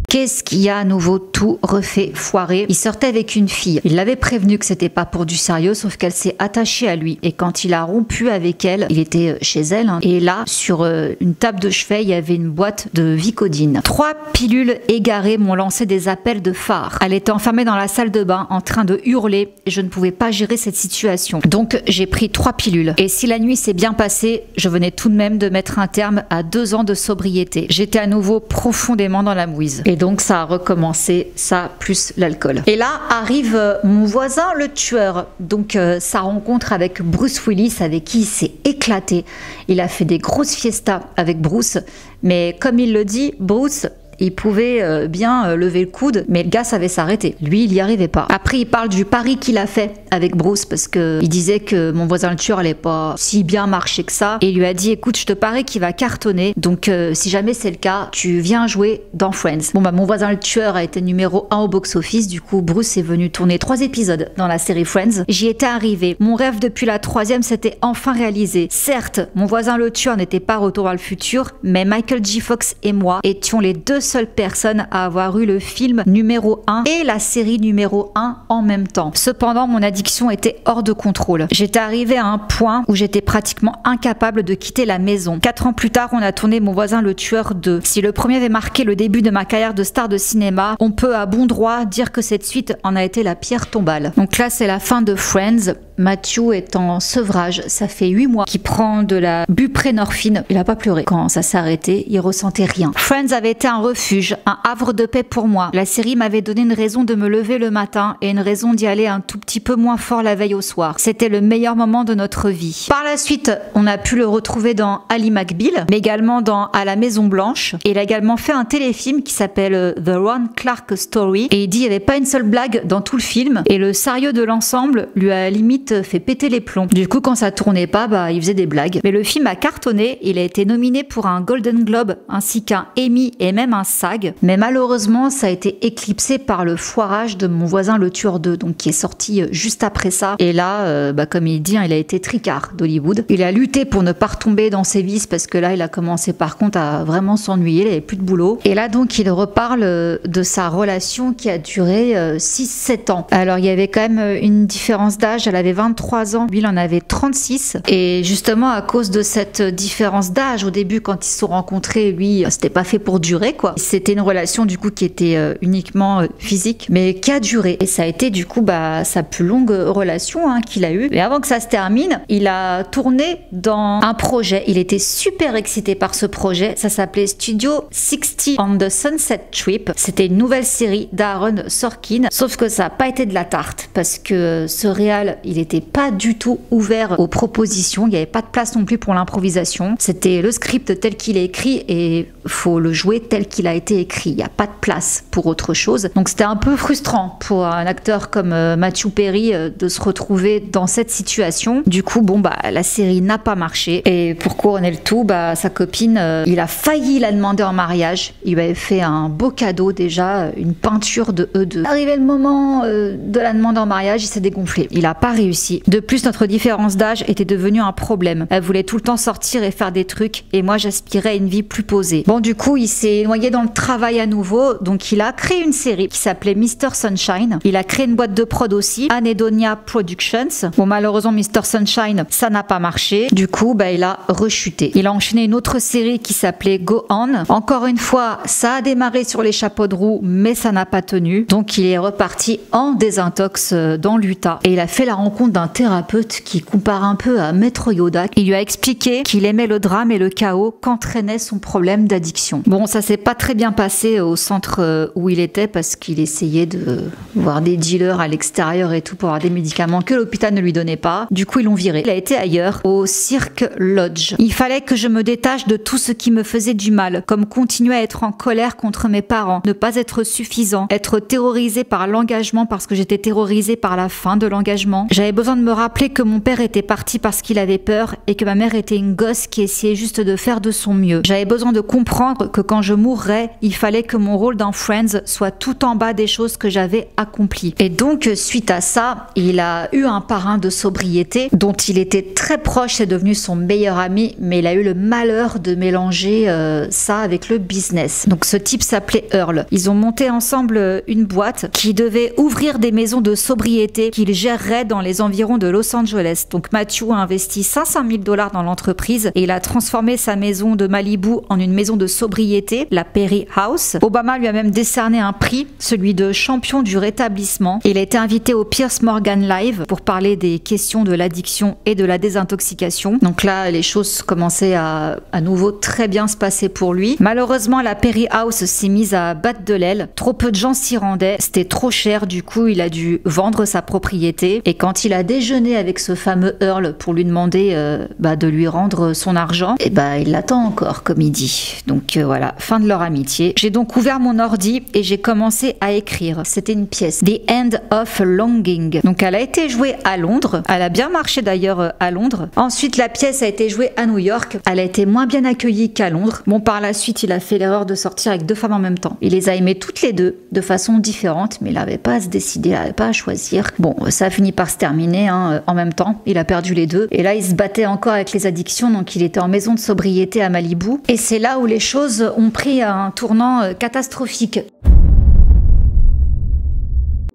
Qu'est-ce qu'il y a à nouveau tout refait, foiré? Il sortait avec une fille. Il l'avait prévenu que c'était pas pour du sérieux, sauf qu'elle s'est attachée à lui. Et quand il a rompu avec elle, il était euh, chez elle. hein, et là, sur euh, une table de chevet, il y avait une boîte de Vicodine. Trois pilules égarées m'ont lancé des appels de phare. Elle était enfermée dans la salle de bain, en train de hurler, je ne pouvais pas gérer cette situation. Donc j'ai pris trois pilules. Et si la nuit s'est bien passée, je venais tout de même de mettre un terme à deux ans de sobriété. J'étais à nouveau profondément dans la mouise. Donc ça a recommencé, ça plus l'alcool. Et là arrive euh, mon voisin le tueur. Donc euh, sa rencontre avec Bruce Willis, avec qui il s'est éclaté. Il a fait des grosses fiestas avec Bruce. Mais comme il le dit, Bruce, il pouvait euh, bien euh, lever le coude, mais le gars savait s'arrêter. Lui, il y arrivait pas. Après, il parle du pari qu'il a fait avec Bruce parce que il disait que mon voisin le tueur allait pas si bien marcher que ça. Et il lui a dit, écoute, je te parie qu'il va cartonner. Donc, euh, si jamais c'est le cas, tu viens jouer dans Friends. Bon, bah, mon voisin le tueur a été numéro 1 au box-office. Du coup, Bruce est venu tourner trois épisodes dans la série Friends. J'y étais arrivé. Mon rêve depuis la troisième s'était enfin réalisé. Certes, mon voisin le tueur n'était pas retour vers le futur, mais Michael J. Fox et moi étions les deux seules personnes à avoir eu le film numéro 1 et la série numéro 1 en même temps. Cependant, mon addiction était hors de contrôle. J'étais arrivé à un point où j'étais pratiquement incapable de quitter la maison. Quatre ans plus tard, on a tourné Mon voisin le tueur 2. Si le premier avait marqué le début de ma carrière de star de cinéma, on peut à bon droit dire que cette suite en a été la pierre tombale. Donc là, c'est la fin de Friends. Matthew est en sevrage. Ça fait 8 mois qu'il prend de la buprenorphine. Il a pas pleuré. Quand ça s'est arrêté, il ressentait rien. Friends avait été un refuge, un havre de paix pour moi. La série m'avait donné une raison de me lever le matin et une raison d'y aller un tout petit peu moins fort la veille au soir. C'était le meilleur moment de notre vie. Par la suite, on a pu le retrouver dans Ali McBeal, mais également dans À la Maison Blanche. Et il a également fait un téléfilm qui s'appelle The Ron Clark Story. Et il dit il n'y avait pas une seule blague dans tout le film. Et le sérieux de l'ensemble lui a limite fait péter les plombs. Du coup, quand ça tournait pas, bah, il faisait des blagues. Mais le film a cartonné. Il a été nominé pour un Golden Globe ainsi qu'un Emmy et même un SAG. Mais malheureusement, ça a été éclipsé par le foirage de mon voisin le tueur 2, donc qui est sorti euh, juste après ça. Et là, euh, bah, comme il dit, hein, il a été tricard d'Hollywood. Il a lutté pour ne pas retomber dans ses vices parce que là, il a commencé par contre à vraiment s'ennuyer. Il avait plus de boulot. Et là, donc, il reparle euh, de sa relation qui a duré euh, 6-7 ans. Alors, il y avait quand même une différence d'âge. Elle avait 23 ans, lui, il en avait 36. Et justement, à cause de cette différence d'âge, au début, quand ils se sont rencontrés, lui, euh, c'était pas fait pour durer, quoi. C'était une relation, du coup, qui était euh, uniquement euh, physique, mais qui a duré. Et ça a été, du coup, bah, sa plus longue relation hein, qu'il a eue. Et avant que ça se termine, il a tourné dans un projet. Il était super excité par ce projet. Ça s'appelait Studio 60 on the Sunset Trip. C'était une nouvelle série d'Aaron Sorkin. Sauf que ça n'a pas été de la tarte parce que ce réal, il n'était pas du tout ouvert aux propositions. Il n'y avait pas de place non plus pour l'improvisation. C'était le script tel qu'il est écrit et faut le jouer tel qu'il a été écrit. Il n'y a pas de place pour autre chose. Donc c'était un peu frustrant pour un acteur comme euh, Matthew Perry euh, de se retrouver dans cette situation. Du coup, bon bah la série n'a pas marché et pour couronner le tout, bah sa copine, euh, il a failli la demander en mariage. Il lui avait fait un beau cadeau déjà, une peinture de E2. Arrivé le moment de la demande en mariage, il s'est dégonflé. Il n'a pas réussi. De plus, notre différence d'âge était devenue un problème. Elle voulait tout le temps sortir et faire des trucs et moi j'aspirais à une vie plus posée. Bon, du coup, il s'est noyé dans le travail à nouveau, donc il a créé une série qui s'appelait Mr. Sunshine. Il a créé une boîte de prod aussi, Anedonia Productions. Bon, malheureusement, Mr. Sunshine, ça n'a pas marché. Du coup, bah, il a rechuté. Il a enchaîné une autre série qui s'appelait Go On. Encore une fois, ça a démarré sur les chapeaux de roue, mais ça n'a pas tenu. Donc, il est reparti en désintox euh, dans l'Utah. Et il a fait la rencontre d'un thérapeute qui compare un peu à Maître Yoda. Il lui a expliqué qu'il aimait le drame et le chaos qu'entraînait son problème d'addiction. Bon, ça s'est pas très bien passé au centre euh, où il était parce qu'il essayait de voir des dealers à l'extérieur et tout pour avoir des médicaments que l'hôpital ne lui donnait pas. Du coup, ils l'ont viré. Il a été ailleurs, au Cirque Lodge. Il fallait que je me détache de tout ce qui me faisait du mal, comme continuer à être en colère contre mes parents, ne pas être suffisant, être terrorisé par l'engagement parce que j'étais terrorisé par la fin de l'engagement. Besoin de me rappeler que mon père était parti parce qu'il avait peur et que ma mère était une gosse qui essayait juste de faire de son mieux. J'avais besoin de comprendre que quand je mourrais, il fallait que mon rôle dans Friends soit tout en bas des choses que j'avais accomplies. Et donc, suite à ça, il a eu un parrain de sobriété dont il était très proche, c'est devenu son meilleur ami, mais il a eu le malheur de mélanger euh, ça avec le business. Donc ce type s'appelait Earl. Ils ont monté ensemble une boîte qui devait ouvrir des maisons de sobriété qu'il gérerait dans les environs de Los Angeles. Donc Matthew a investi 500 000 dollars dans l'entreprise et il a transformé sa maison de Malibu en une maison de sobriété, la Perry House. Obama lui a même décerné un prix, celui de champion du rétablissement. Il a été invité au Pierce Morgan Live pour parler des questions de l'addiction et de la désintoxication. Donc là, les choses commençaient à à nouveau très bien se passer pour lui. Malheureusement, la Perry House s'est mise à battre de l'aile. Trop peu de gens s'y rendaient. C'était trop cher. Du coup, il a dû vendre sa propriété. Et quand il a déjeuné avec ce fameux Earl pour lui demander euh, bah, de lui rendre son argent, et bah, il l'attend encore, comme il dit. Donc euh, voilà, fin de leur amitié. J'ai donc ouvert mon ordi et j'ai commencé à écrire. C'était une pièce, The End of Longing. Donc elle a été jouée à Londres. Elle a bien marché d'ailleurs euh, à Londres. Ensuite, la pièce a été jouée à New York. Elle a été moins bien accueillie qu'à Londres. Bon, par la suite, il a fait l'erreur de sortir avec deux femmes en même temps. Il les a aimées toutes les deux de façon différente, mais il n'avait pas à se décider, il n'avait pas à choisir. Bon, ça a fini par se terminer hein, en même temps. Il a perdu les deux. Et là, il se battait encore avec les addictions, donc il était en maison de sobriété à Malibu. Et c'est là où les choses ont pris un tournant euh, catastrophique.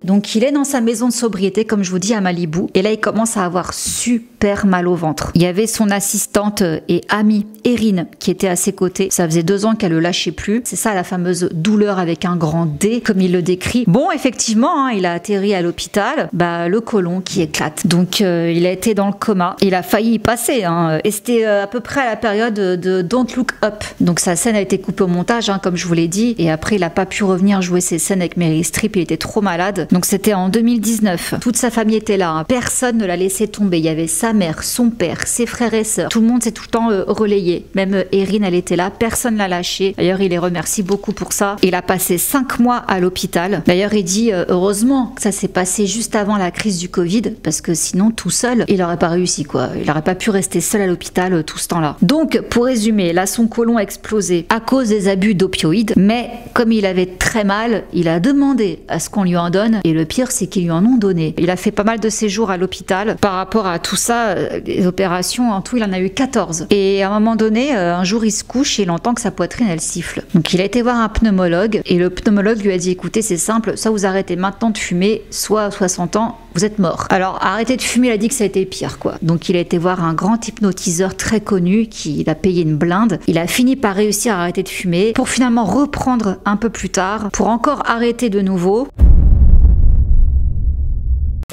Donc il est dans sa maison de sobriété, comme je vous dis, à Malibu. Et là, il commence à avoir super mal au ventre. Il y avait son assistante et amie, Erin, qui était à ses côtés. Ça faisait deux ans qu'elle le lâchait plus. C'est ça la fameuse douleur avec un grand D, comme il le décrit. Bon, effectivement, hein, il a atterri à l'hôpital. Bah, le côlon qui éclate. Donc euh, il a été dans le coma. Il a failli y passer. Hein. Et c'était euh, à peu près à la période de Don't Look Up. Donc sa scène a été coupée au montage, hein, comme je vous l'ai dit. Et après, il n'a pas pu revenir jouer ses scènes avec Mary Streep. Il était trop malade. Donc c'était en 2019. Toute sa famille était là. Hein. Personne ne l'a laissé tomber. Il y avait mère, son père, ses frères et sœurs. Tout le monde s'est tout le temps euh, relayé. Même euh, Erin, elle était là. Personne l'a lâché. D'ailleurs, il les remercie beaucoup pour ça. Il a passé cinq mois à l'hôpital. D'ailleurs, il dit euh, heureusement que ça s'est passé juste avant la crise du Covid parce que sinon, tout seul, il n'aurait pas réussi quoi. Il n'aurait pas pu rester seul à l'hôpital tout ce temps-là. Donc, pour résumer, là, son côlon a explosé à cause des abus d'opioïdes. Mais comme il avait très mal, il a demandé à ce qu'on lui en donne. Et le pire c'est qu'ils lui en ont donné. Il a fait pas mal de séjours à l'hôpital. Par rapport à tout ça, euh, les opérations, en tout, il en a eu 14. Et à un moment donné, euh, un jour, il se couche et il entend que sa poitrine, elle siffle. Donc il a été voir un pneumologue et le pneumologue lui a dit, écoutez, c'est simple, soit vous arrêtez maintenant de fumer, soit à 60 ans, vous êtes mort. Alors arrêter de fumer, il a dit que ça a été pire, quoi. Donc il a été voir un grand hypnotiseur très connu qui a payé une blinde. Il a fini par réussir à arrêter de fumer pour finalement reprendre un peu plus tard, pour encore arrêter de nouveau.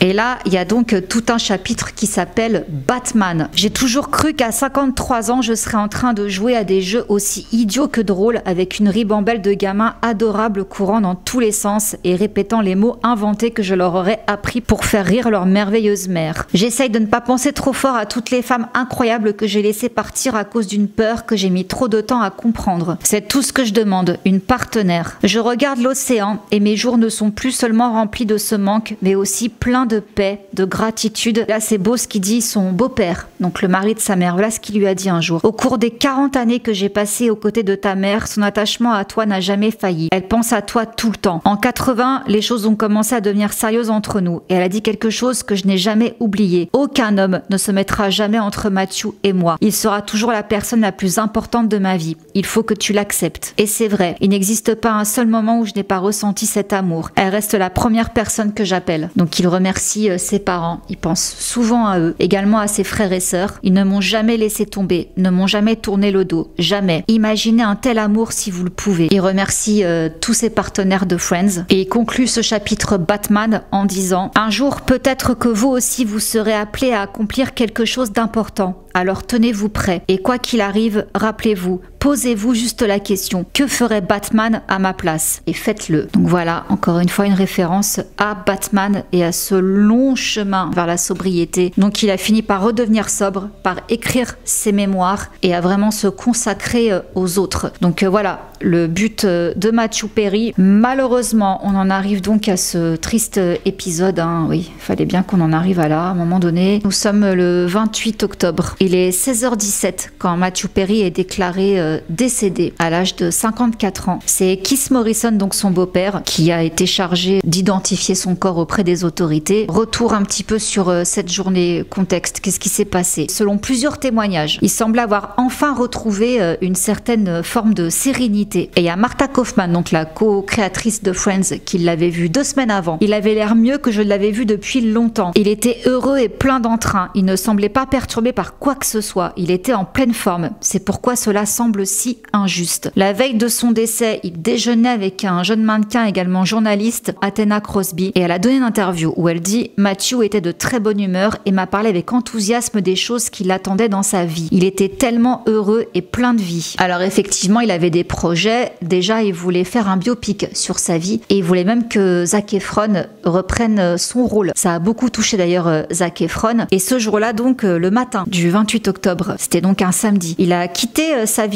Et là, il y a donc tout un chapitre qui s'appelle Batman. J'ai toujours cru qu'à 53 ans, je serais en train de jouer à des jeux aussi idiots que drôles avec une ribambelle de gamins adorables courant dans tous les sens et répétant les mots inventés que je leur aurais appris pour faire rire leur merveilleuse mère. J'essaye de ne pas penser trop fort à toutes les femmes incroyables que j'ai laissées partir à cause d'une peur que j'ai mis trop de temps à comprendre. C'est tout ce que je demande, une partenaire. Je regarde l'océan et mes jours ne sont plus seulement remplis de ce manque, mais aussi plein de paix, de gratitude. Là, c'est beau ce qu'il dit son beau-père, donc le mari de sa mère. Voilà ce qu'il lui a dit un jour. Au cours des 40 années que j'ai passées aux côtés de ta mère, son attachement à toi n'a jamais failli. Elle pense à toi tout le temps. En 80, les choses ont commencé à devenir sérieuses entre nous et elle a dit quelque chose que je n'ai jamais oublié. Aucun homme ne se mettra jamais entre Mathieu et moi. Il sera toujours la personne la plus importante de ma vie. Il faut que tu l'acceptes. Et c'est vrai, il n'existe pas un seul moment où je n'ai pas ressenti cet amour. Elle reste la première personne que j'appelle. Donc il remercie remercie euh, ses parents. Il pense souvent à eux, également à ses frères et sœurs. Ils ne m'ont jamais laissé tomber, ne m'ont jamais tourné le dos, jamais. Imaginez un tel amour si vous le pouvez. Il remercie euh, tous ses partenaires de Friends et il conclut ce chapitre Batman en disant Un jour, peut-être que vous aussi vous serez appelé à accomplir quelque chose d'important. Alors tenez-vous prêt. Et quoi qu'il arrive, rappelez-vous, posez-vous juste la question que ferait Batman à ma place? Et faites-le. Donc voilà, encore une fois, une référence à Batman et à ce long chemin vers la sobriété. Donc il a fini par redevenir sobre, par écrire ses mémoires et à vraiment se consacrer euh, aux autres. Donc euh, voilà, le but euh, de Matthew Perry. Malheureusement, on en arrive donc à ce triste épisode. Hein. Oui, fallait bien qu'on en arrive à là, à un moment donné. Nous sommes le 28 octobre. Il est 16h17 quand Matthew Perry est déclaré euh, décédé à l'âge de 54 ans. C'est Keith Morrison, donc son beau-père, qui a été chargé d'identifier son corps auprès des autorités. Retour un petit peu sur euh, cette journée contexte. Qu'est-ce qui s'est passé? Selon plusieurs témoignages, il semble avoir enfin retrouvé euh, une certaine forme de sérénité. Et il y a Martha Kaufman, donc la co-créatrice de Friends, qui l'avait vu deux semaines avant. Il avait l'air mieux que je l'avais vu depuis longtemps. Il était heureux et plein d'entrain. Il ne semblait pas perturbé par quoi que ce soit. Il était en pleine forme. C'est pourquoi cela semble si injuste. La veille de son décès, il déjeunait avec un jeune mannequin également journaliste, Athena Crosby, et elle a donné une interview où elle dit Matthew était de très bonne humeur et m'a parlé avec enthousiasme des choses qui l'attendaient dans sa vie. Il était tellement heureux et plein de vie. Alors effectivement, il avait des projets. Déjà, il voulait faire un biopic sur sa vie et il voulait même que Zac Efron reprenne son rôle. Ça a beaucoup touché d'ailleurs euh, Zac Efron. Et ce jour-là, donc, euh, le matin du 28 octobre, c'était donc un samedi, il a quitté euh, sa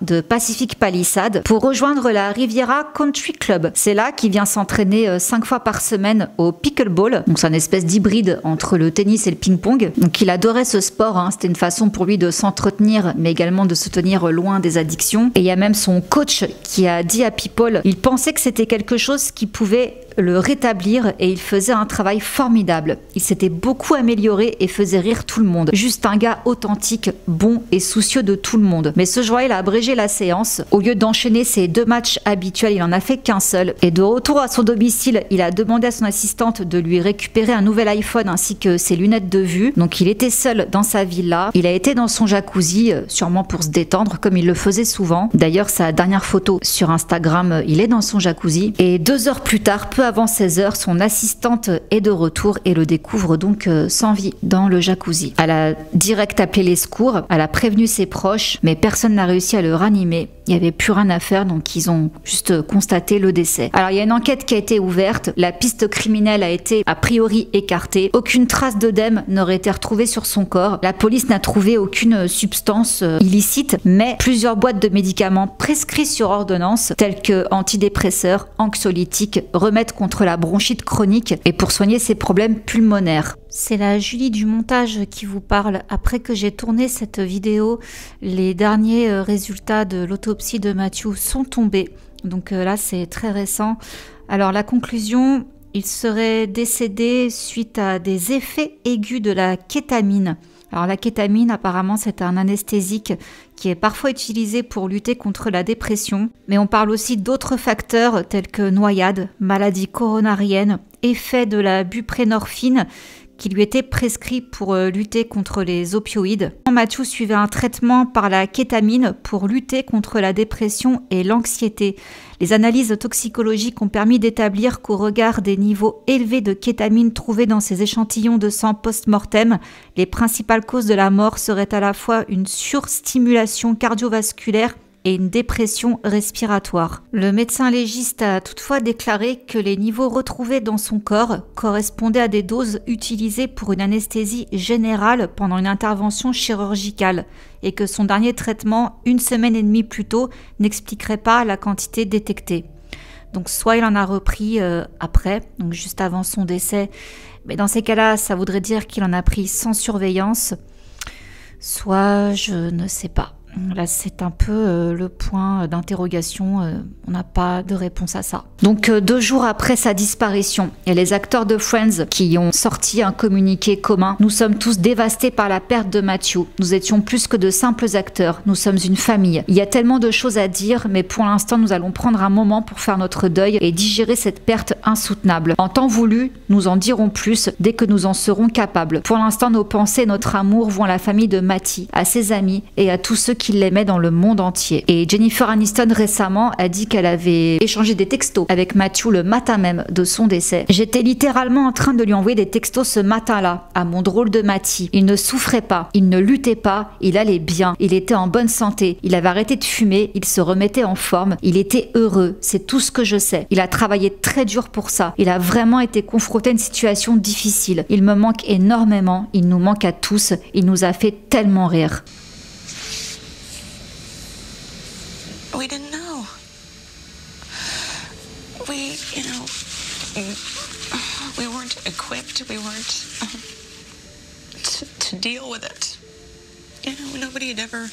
de Pacific Palisade pour rejoindre la Riviera Country Club. C'est là qu'il vient s'entraîner cinq fois par semaine au pickleball. Donc c'est une espèce d'hybride entre le tennis et le ping-pong. Donc il adorait ce sport. hein. C'était une façon pour lui de s'entretenir, mais également de se tenir loin des addictions. Et il y a même son coach qui a dit à People, il pensait que c'était quelque chose qui pouvait le rétablir et il faisait un travail formidable. Il s'était beaucoup amélioré et faisait rire tout le monde. Juste un gars authentique, bon et soucieux de tout le monde. Mais ce jour-là, il a abrégé la séance. Au lieu d'enchaîner ses deux matchs habituels, il en a fait qu'un seul. Et de retour à son domicile, il a demandé à son assistante de lui récupérer un nouvel iPhone ainsi que ses lunettes de vue. Donc il était seul dans sa villa. Il a été dans son jacuzzi, euh, sûrement pour se détendre, comme il le faisait souvent. D'ailleurs, sa dernière photo sur Instagram, euh, il est dans son jacuzzi. Et deux heures plus tard, peu avant 16 heures, son assistante est de retour et le découvre donc euh, sans vie dans le jacuzzi. Elle a direct appelé les secours, elle a prévenu ses proches, mais personne n'a réussi à le ranimer. Il n'y avait plus rien à faire, donc ils ont juste constaté le décès. Alors il y a une enquête qui a été ouverte, la piste criminelle a été a priori écartée, aucune trace d'œdème n'aurait été retrouvée sur son corps, la police n'a trouvé aucune substance euh, illicite, mais plusieurs boîtes de médicaments prescrits sur ordonnance, tels que antidépresseurs, anxiolytiques, remèdes contre la bronchite chronique et pour soigner ses problèmes pulmonaires. C'est la Julie du montage qui vous parle. Après que j'ai tourné cette vidéo, les derniers euh, résultats de l'autopsie de Matthew sont tombés. Donc euh, là, c'est très récent. Alors la conclusion, il serait décédé suite à des effets aigus de la kétamine. Alors la kétamine, apparemment, c'est un anesthésique qui est parfois utilisé pour lutter contre la dépression, mais on parle aussi d'autres facteurs tels que noyade, maladie coronarienne, effet de la buprénorphine qui lui était prescrit pour euh, lutter contre les opioïdes. Mathieu suivait un traitement par la kétamine pour lutter contre la dépression et l'anxiété. Les analyses toxicologiques ont permis d'établir qu'au regard des niveaux élevés de kétamine trouvés dans ces échantillons de sang post-mortem, les principales causes de la mort seraient à la fois une surstimulation cardiovasculaire et une dépression respiratoire. Le médecin légiste a toutefois déclaré que les niveaux retrouvés dans son corps correspondaient à des doses utilisées pour une anesthésie générale pendant une intervention chirurgicale et que son dernier traitement, une semaine et demie plus tôt, n'expliquerait pas la quantité détectée. Donc soit il en a repris euh, après, donc juste avant son décès, mais dans ces cas-là, ça voudrait dire qu'il en a pris sans surveillance, soit je ne sais pas. Là, c'est un peu euh, le point d'interrogation. euh, on n'a pas de réponse à ça. Donc, euh, deux jours après sa disparition, a les acteurs de Friends qui ont sorti un communiqué commun. Nous sommes tous dévastés par la perte de Matthew. Nous étions plus que de simples acteurs. Nous sommes une famille. Il y a tellement de choses à dire, mais pour l'instant, nous allons prendre un moment pour faire notre deuil et digérer cette perte insoutenable. En temps voulu, nous en dirons plus dès que nous en serons capables. Pour l'instant, nos pensées et notre amour vont à la famille de Matty, à ses amis et à tous ceux qui l'aimaient dans le monde entier. Et Jennifer Aniston récemment a dit qu'elle avait échangé des textos avec Matthew le matin même de son décès. J'étais littéralement en train de lui envoyer des textos ce matin-là à mon drôle de Matty. Il ne souffrait pas, il ne luttait pas, il allait bien, il était en bonne santé, il avait arrêté de fumer, il se remettait en forme, il était heureux, c'est tout ce que je sais. Il a travaillé très dur pour ça, il a vraiment été confronté à une situation difficile. Il me manque énormément, il nous manque à tous, il nous a fait tellement rire. We didn't know. We, you know, we weren't equipped. We weren't um, to, to deal with it. You know, nobody had ever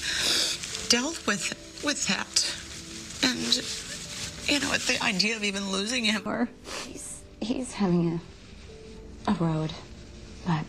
dealt with with that, and you know, the idea of even losing him. He's he's having a a road, but.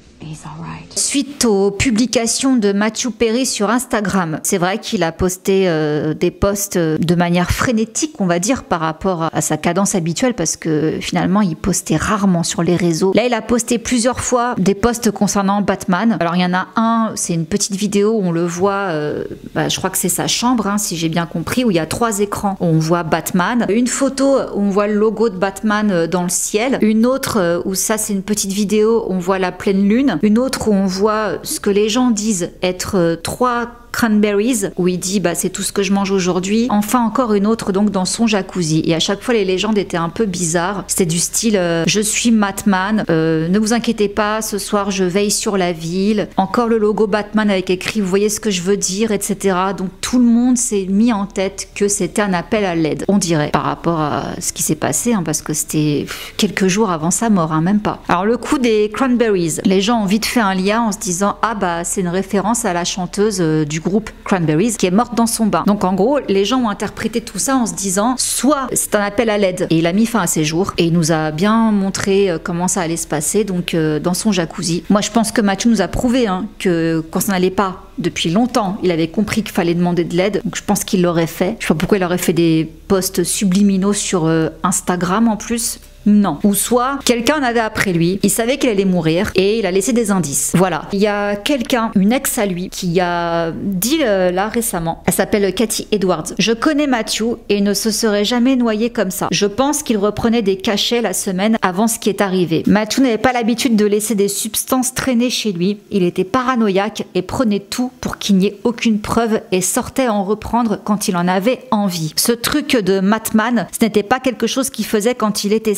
Suite aux publications de Matthew Perry sur Instagram, c'est vrai qu'il a posté euh, des posts euh, de manière frénétique, on va dire, par rapport à sa cadence habituelle, parce que finalement, il postait rarement sur les réseaux. Là, il a posté plusieurs fois des posts concernant Batman. Alors, il y en a un, c'est une petite vidéo où on le voit, euh, bah, je crois que c'est sa chambre, hein, si j'ai bien compris, où il y a trois écrans. où On voit Batman. Une photo où on voit le logo de Batman dans le ciel. Une autre où ça, c'est une petite vidéo, où on voit la pleine lune. Une autre où on voit ce que les gens disent être euh, trois cranberries où il dit bah c'est tout ce que je mange aujourd'hui. Enfin encore une autre donc dans son jacuzzi. Et à chaque fois les légendes étaient un peu bizarres. C'était du style euh, je suis Batman euh, ne vous inquiétez pas ce soir je veille sur la ville. Encore le logo Batman avec écrit vous voyez ce que je veux dire etc donc tout le monde s'est mis en tête que c'était un appel à l'aide. On dirait par rapport à ce qui s'est passé hein, parce que c'était quelques jours avant sa mort hein, même pas. Alors le coup des cranberries. Les gens ont vite fait un lien en se disant ah bah c'est une référence à la chanteuse euh, du groupe Cranberries qui est morte dans son bain. Donc en gros, les gens ont interprété tout ça en se disant soit c'est un appel à l'aide et il a mis fin à ses jours et il nous a bien montré euh, comment ça allait se passer donc euh, dans son jacuzzi. Moi je pense que Mathieu nous a prouvé hein, que quand ça n'allait pas depuis longtemps, il avait compris qu'il fallait demander de l'aide. Donc je pense qu'il l'aurait fait. Je sais pas pourquoi il aurait fait des posts subliminaux sur euh, Instagram en plus. Non. Ou soit quelqu'un en avait après lui, il savait qu'il allait mourir et il a laissé des indices. Voilà. Il y a quelqu'un, une ex à lui, qui a dit euh, là récemment, elle s'appelle Cathy Edwards. Je connais Matthew et ne se serait jamais noyé comme ça. Je pense qu'il reprenait des cachets la semaine avant ce qui est arrivé. Matthew n'avait pas l'habitude de laisser des substances traîner chez lui. Il était paranoïaque et prenait tout pour qu'il n'y ait aucune preuve et sortait en reprendre quand il en avait envie. Ce truc de Matman, ce n'était pas quelque chose qu'il faisait quand il était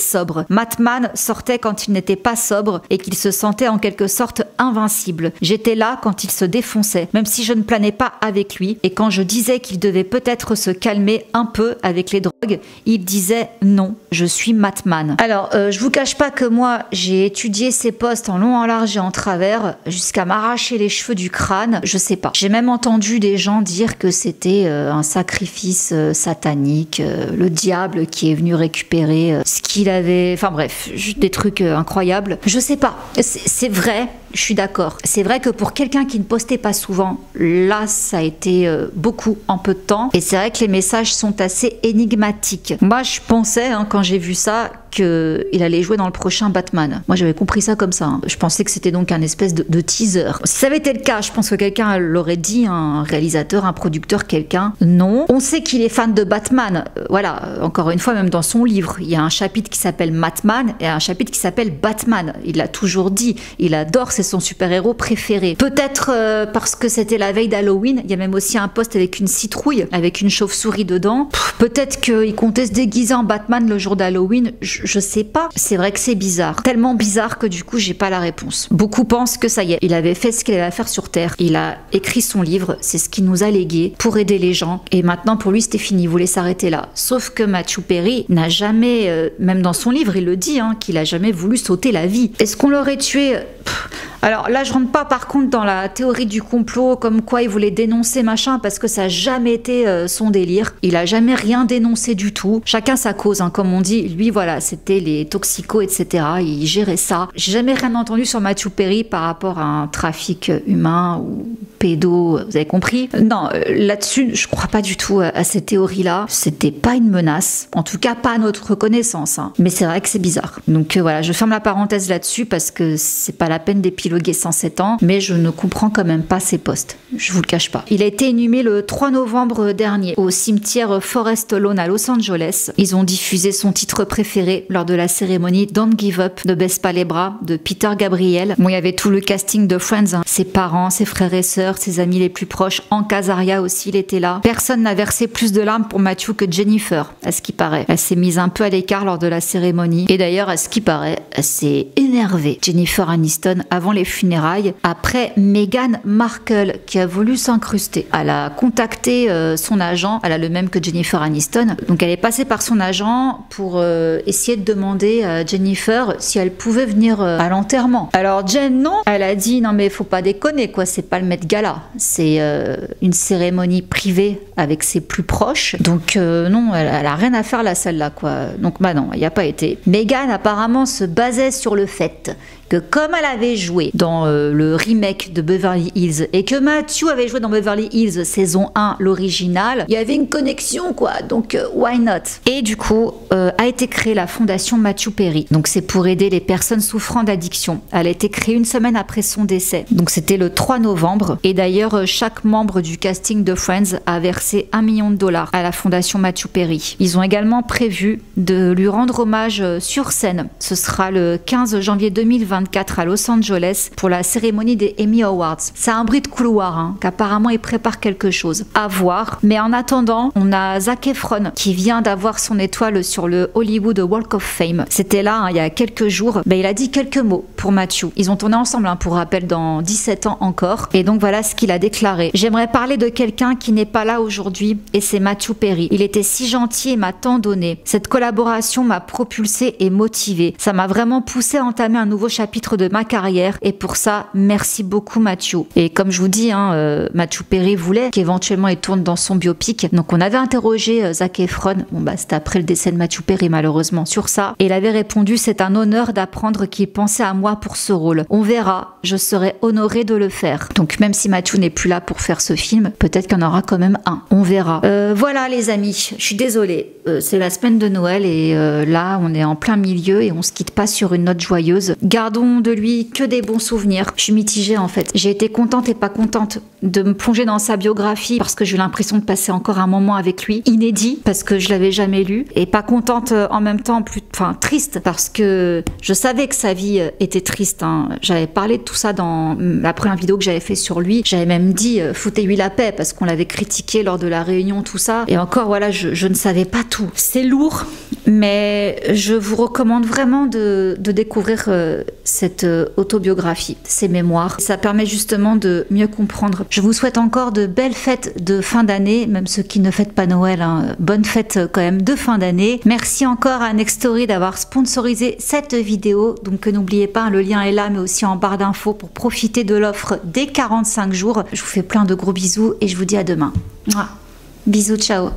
Matman sortait quand il n'était pas sobre et qu'il se sentait en quelque sorte invincible. J'étais là quand il se défonçait, même si je ne planais pas avec lui, et quand je disais qu'il devait peut-être se calmer un peu avec les drogues, il disait non, je suis Matman. Alors, euh, je vous cache pas que moi, j'ai étudié ces postes en long, en large et en travers, jusqu'à m'arracher les cheveux du crâne, je sais pas. J'ai même entendu des gens dire que c'était euh, un sacrifice euh, satanique, le diable qui est venu récupérer ce qu'il enfin bref, des trucs euh, incroyables. Je sais pas, c'est vrai, je suis d'accord. C'est vrai que pour quelqu'un qui ne postait pas souvent, là, ça a été euh, beaucoup en peu de temps. Et c'est vrai que les messages sont assez énigmatiques. Moi, je pensais, hein, quand j'ai vu ça, qu'il allait jouer dans le prochain Batman. Moi, j'avais compris ça comme ça. hein. Je pensais que c'était donc un espèce de, teaser. Si ça avait été le cas, je pense que quelqu'un l'aurait dit, un réalisateur, un producteur, quelqu'un. Non. On sait qu'il est fan de Batman. Euh, voilà, encore une fois, même dans son livre, il y a un chapitre qui s'appelle Matman et un chapitre qui s'appelle Batman. Il l'a toujours dit. Il adore, c'est son super-héros préféré. Peut-être euh, parce que c'était la veille d'Halloween. Il y a même aussi un poste avec une citrouille, avec une chauve-souris dedans. Peut-être qu'il comptait se déguiser en Batman le jour d'Halloween. Je, sais pas. C'est vrai que c'est bizarre. Tellement bizarre que du coup, j'ai pas la réponse. Beaucoup pensent que ça y est, il avait fait ce qu'il avait à faire sur Terre. Il a écrit son livre. C'est ce qu'il nous a légué pour aider les gens. Et maintenant, pour lui, c'était fini. Il voulait s'arrêter là. Sauf que Matthew Perry n'a jamais, euh, même dans son livre, il le dit, hein, qu'il a jamais voulu sauter la vie. Est-ce qu'on l'aurait tué? Alors là, je rentre pas par contre dans la théorie du complot, comme quoi il voulait dénoncer machin, parce que ça a jamais été euh, son délire. Il a jamais rien dénoncé du tout. Chacun sa cause, hein, comme on dit. Lui, voilà, c'était les toxicos, etc. Il gérait ça. J'ai jamais rien entendu sur Matthew Perry par rapport à un trafic humain ou pédo, vous avez compris Non, euh, là-dessus, je crois pas du tout à, cette théorie-là. C'était pas une menace, en tout cas pas à notre connaissance. hein. Mais c'est vrai que c'est bizarre. Donc euh, voilà, je ferme la parenthèse là-dessus parce que c'est pas la peine d'épiloguer 107 ans, mais je ne comprends quand même pas ses postes. Je vous le cache pas. Il a été inhumé le 3 novembre dernier au cimetière Forest Lawn à Los Angeles. Ils ont diffusé son titre préféré lors de la cérémonie Don't Give Up ne baisse pas les bras de Peter Gabriel. Bon, il y avait tout le casting de Friends, hein. ses parents, ses frères et sœurs, ses amis les plus proches. En Casaria aussi, il était là. Personne n'a versé plus de larmes pour Matthew que Jennifer, à ce qui paraît. Elle s'est mise un peu à l'écart lors de la cérémonie. Et d'ailleurs, à ce qui paraît, elle s'est énervée. Jennifer Aniston avant les funérailles, après Meghan Markle qui a voulu s'incruster. Elle a contacté euh, son agent, elle a le même que Jennifer Aniston. Donc elle est passée par son agent pour euh, essayer de demander à Jennifer si elle pouvait venir euh, à l'enterrement. Alors Jen, non, elle a dit non mais faut pas déconner quoi, c'est pas le Met Gala, c'est une cérémonie privée avec ses plus proches. Donc non, elle, elle a rien à faire là celle-là quoi. Donc bah non, il n'y a pas été. Meghan apparemment se basait sur le fait que comme elle avait joué dans euh, le remake de Beverly Hills et que Matthew avait joué dans Beverly Hills saison 1, l'original, il y avait une connexion quoi, donc euh, why not? Et du coup, euh, a été créée la fondation Matthew Perry. Donc c'est pour aider les personnes souffrant d'addiction. Elle a été créée une semaine après son décès. Donc c'était le 3 novembre. Et d'ailleurs, chaque membre du casting de Friends a versé un million de dollars à la fondation Matthew Perry. Ils ont également prévu de lui rendre hommage sur scène. Ce sera le 15 janvier 2024 à Los Angeles pour la cérémonie des Emmy Awards. C'est un bruit de couloir, hein, qu'apparemment il prépare quelque chose. À voir. Mais en attendant, on a Zac Efron qui vient d'avoir son étoile sur le Hollywood Walk of Fame. C'était là hein, il y a quelques jours. Ben, il a dit quelques mots pour Matthew. Ils ont tourné ensemble, hein, pour rappel, dans 17 ans encore. Et donc voilà ce qu'il a déclaré. J'aimerais parler de quelqu'un qui n'est pas là aujourd'hui et c'est Matthew Perry. Il était si gentil et m'a tant donné. Cette collaboration m'a propulsé et motivé. Ça m'a vraiment poussé à entamer un nouveau chapitre de ma carrière et pour ça, merci beaucoup Matthew. Et comme je vous dis, hein, euh, Matthew Perry voulait qu'éventuellement il tourne dans son biopic. Donc on avait interrogé euh, Zac Efron, bon bah c'était après le décès de Matthew Perry malheureusement sur ça, et il avait répondu c'est un honneur d'apprendre qu'il pensait à moi pour ce rôle. On verra, je serai honoré de le faire. Donc même si Matthew n'est plus là pour faire ce film, peut-être qu'il y en aura quand même un. On verra. Euh, voilà les amis, je suis désolée. Euh, c'est la semaine de Noël et là on est en plein milieu et on se quitte pas sur une note joyeuse. Gardons de lui que des bons souvenirs. Je suis mitigée en fait. J'ai été contente et pas contente de me plonger dans sa biographie parce que j'ai eu l'impression de passer encore un moment avec lui inédit parce que je l'avais jamais lu et pas contente euh, en même temps enfin triste parce que je savais que sa vie euh, était triste hein. j'avais parlé de tout ça dans mm, la première vidéo que j'avais fait sur lui j'avais même dit euh, foutez-lui la paix parce qu'on l'avait critiqué lors de la réunion tout ça et encore voilà je, ne savais pas tout c'est lourd mais je vous recommande vraiment de, découvrir cette euh, autobiographie, ces mémoires. Ça permet justement de mieux comprendre. Je vous souhaite encore de belles fêtes de fin d'année, même ceux qui ne fêtent pas Noël. Hein. Bonne fête euh, quand même de fin d'année. Merci encore à Nextory d'avoir sponsorisé cette vidéo. Donc n'oubliez pas, le lien est là, mais aussi en barre d'infos pour profiter de l'offre dès 45 jours. Je vous fais plein de gros bisous et je vous dis à demain. Bisous, ciao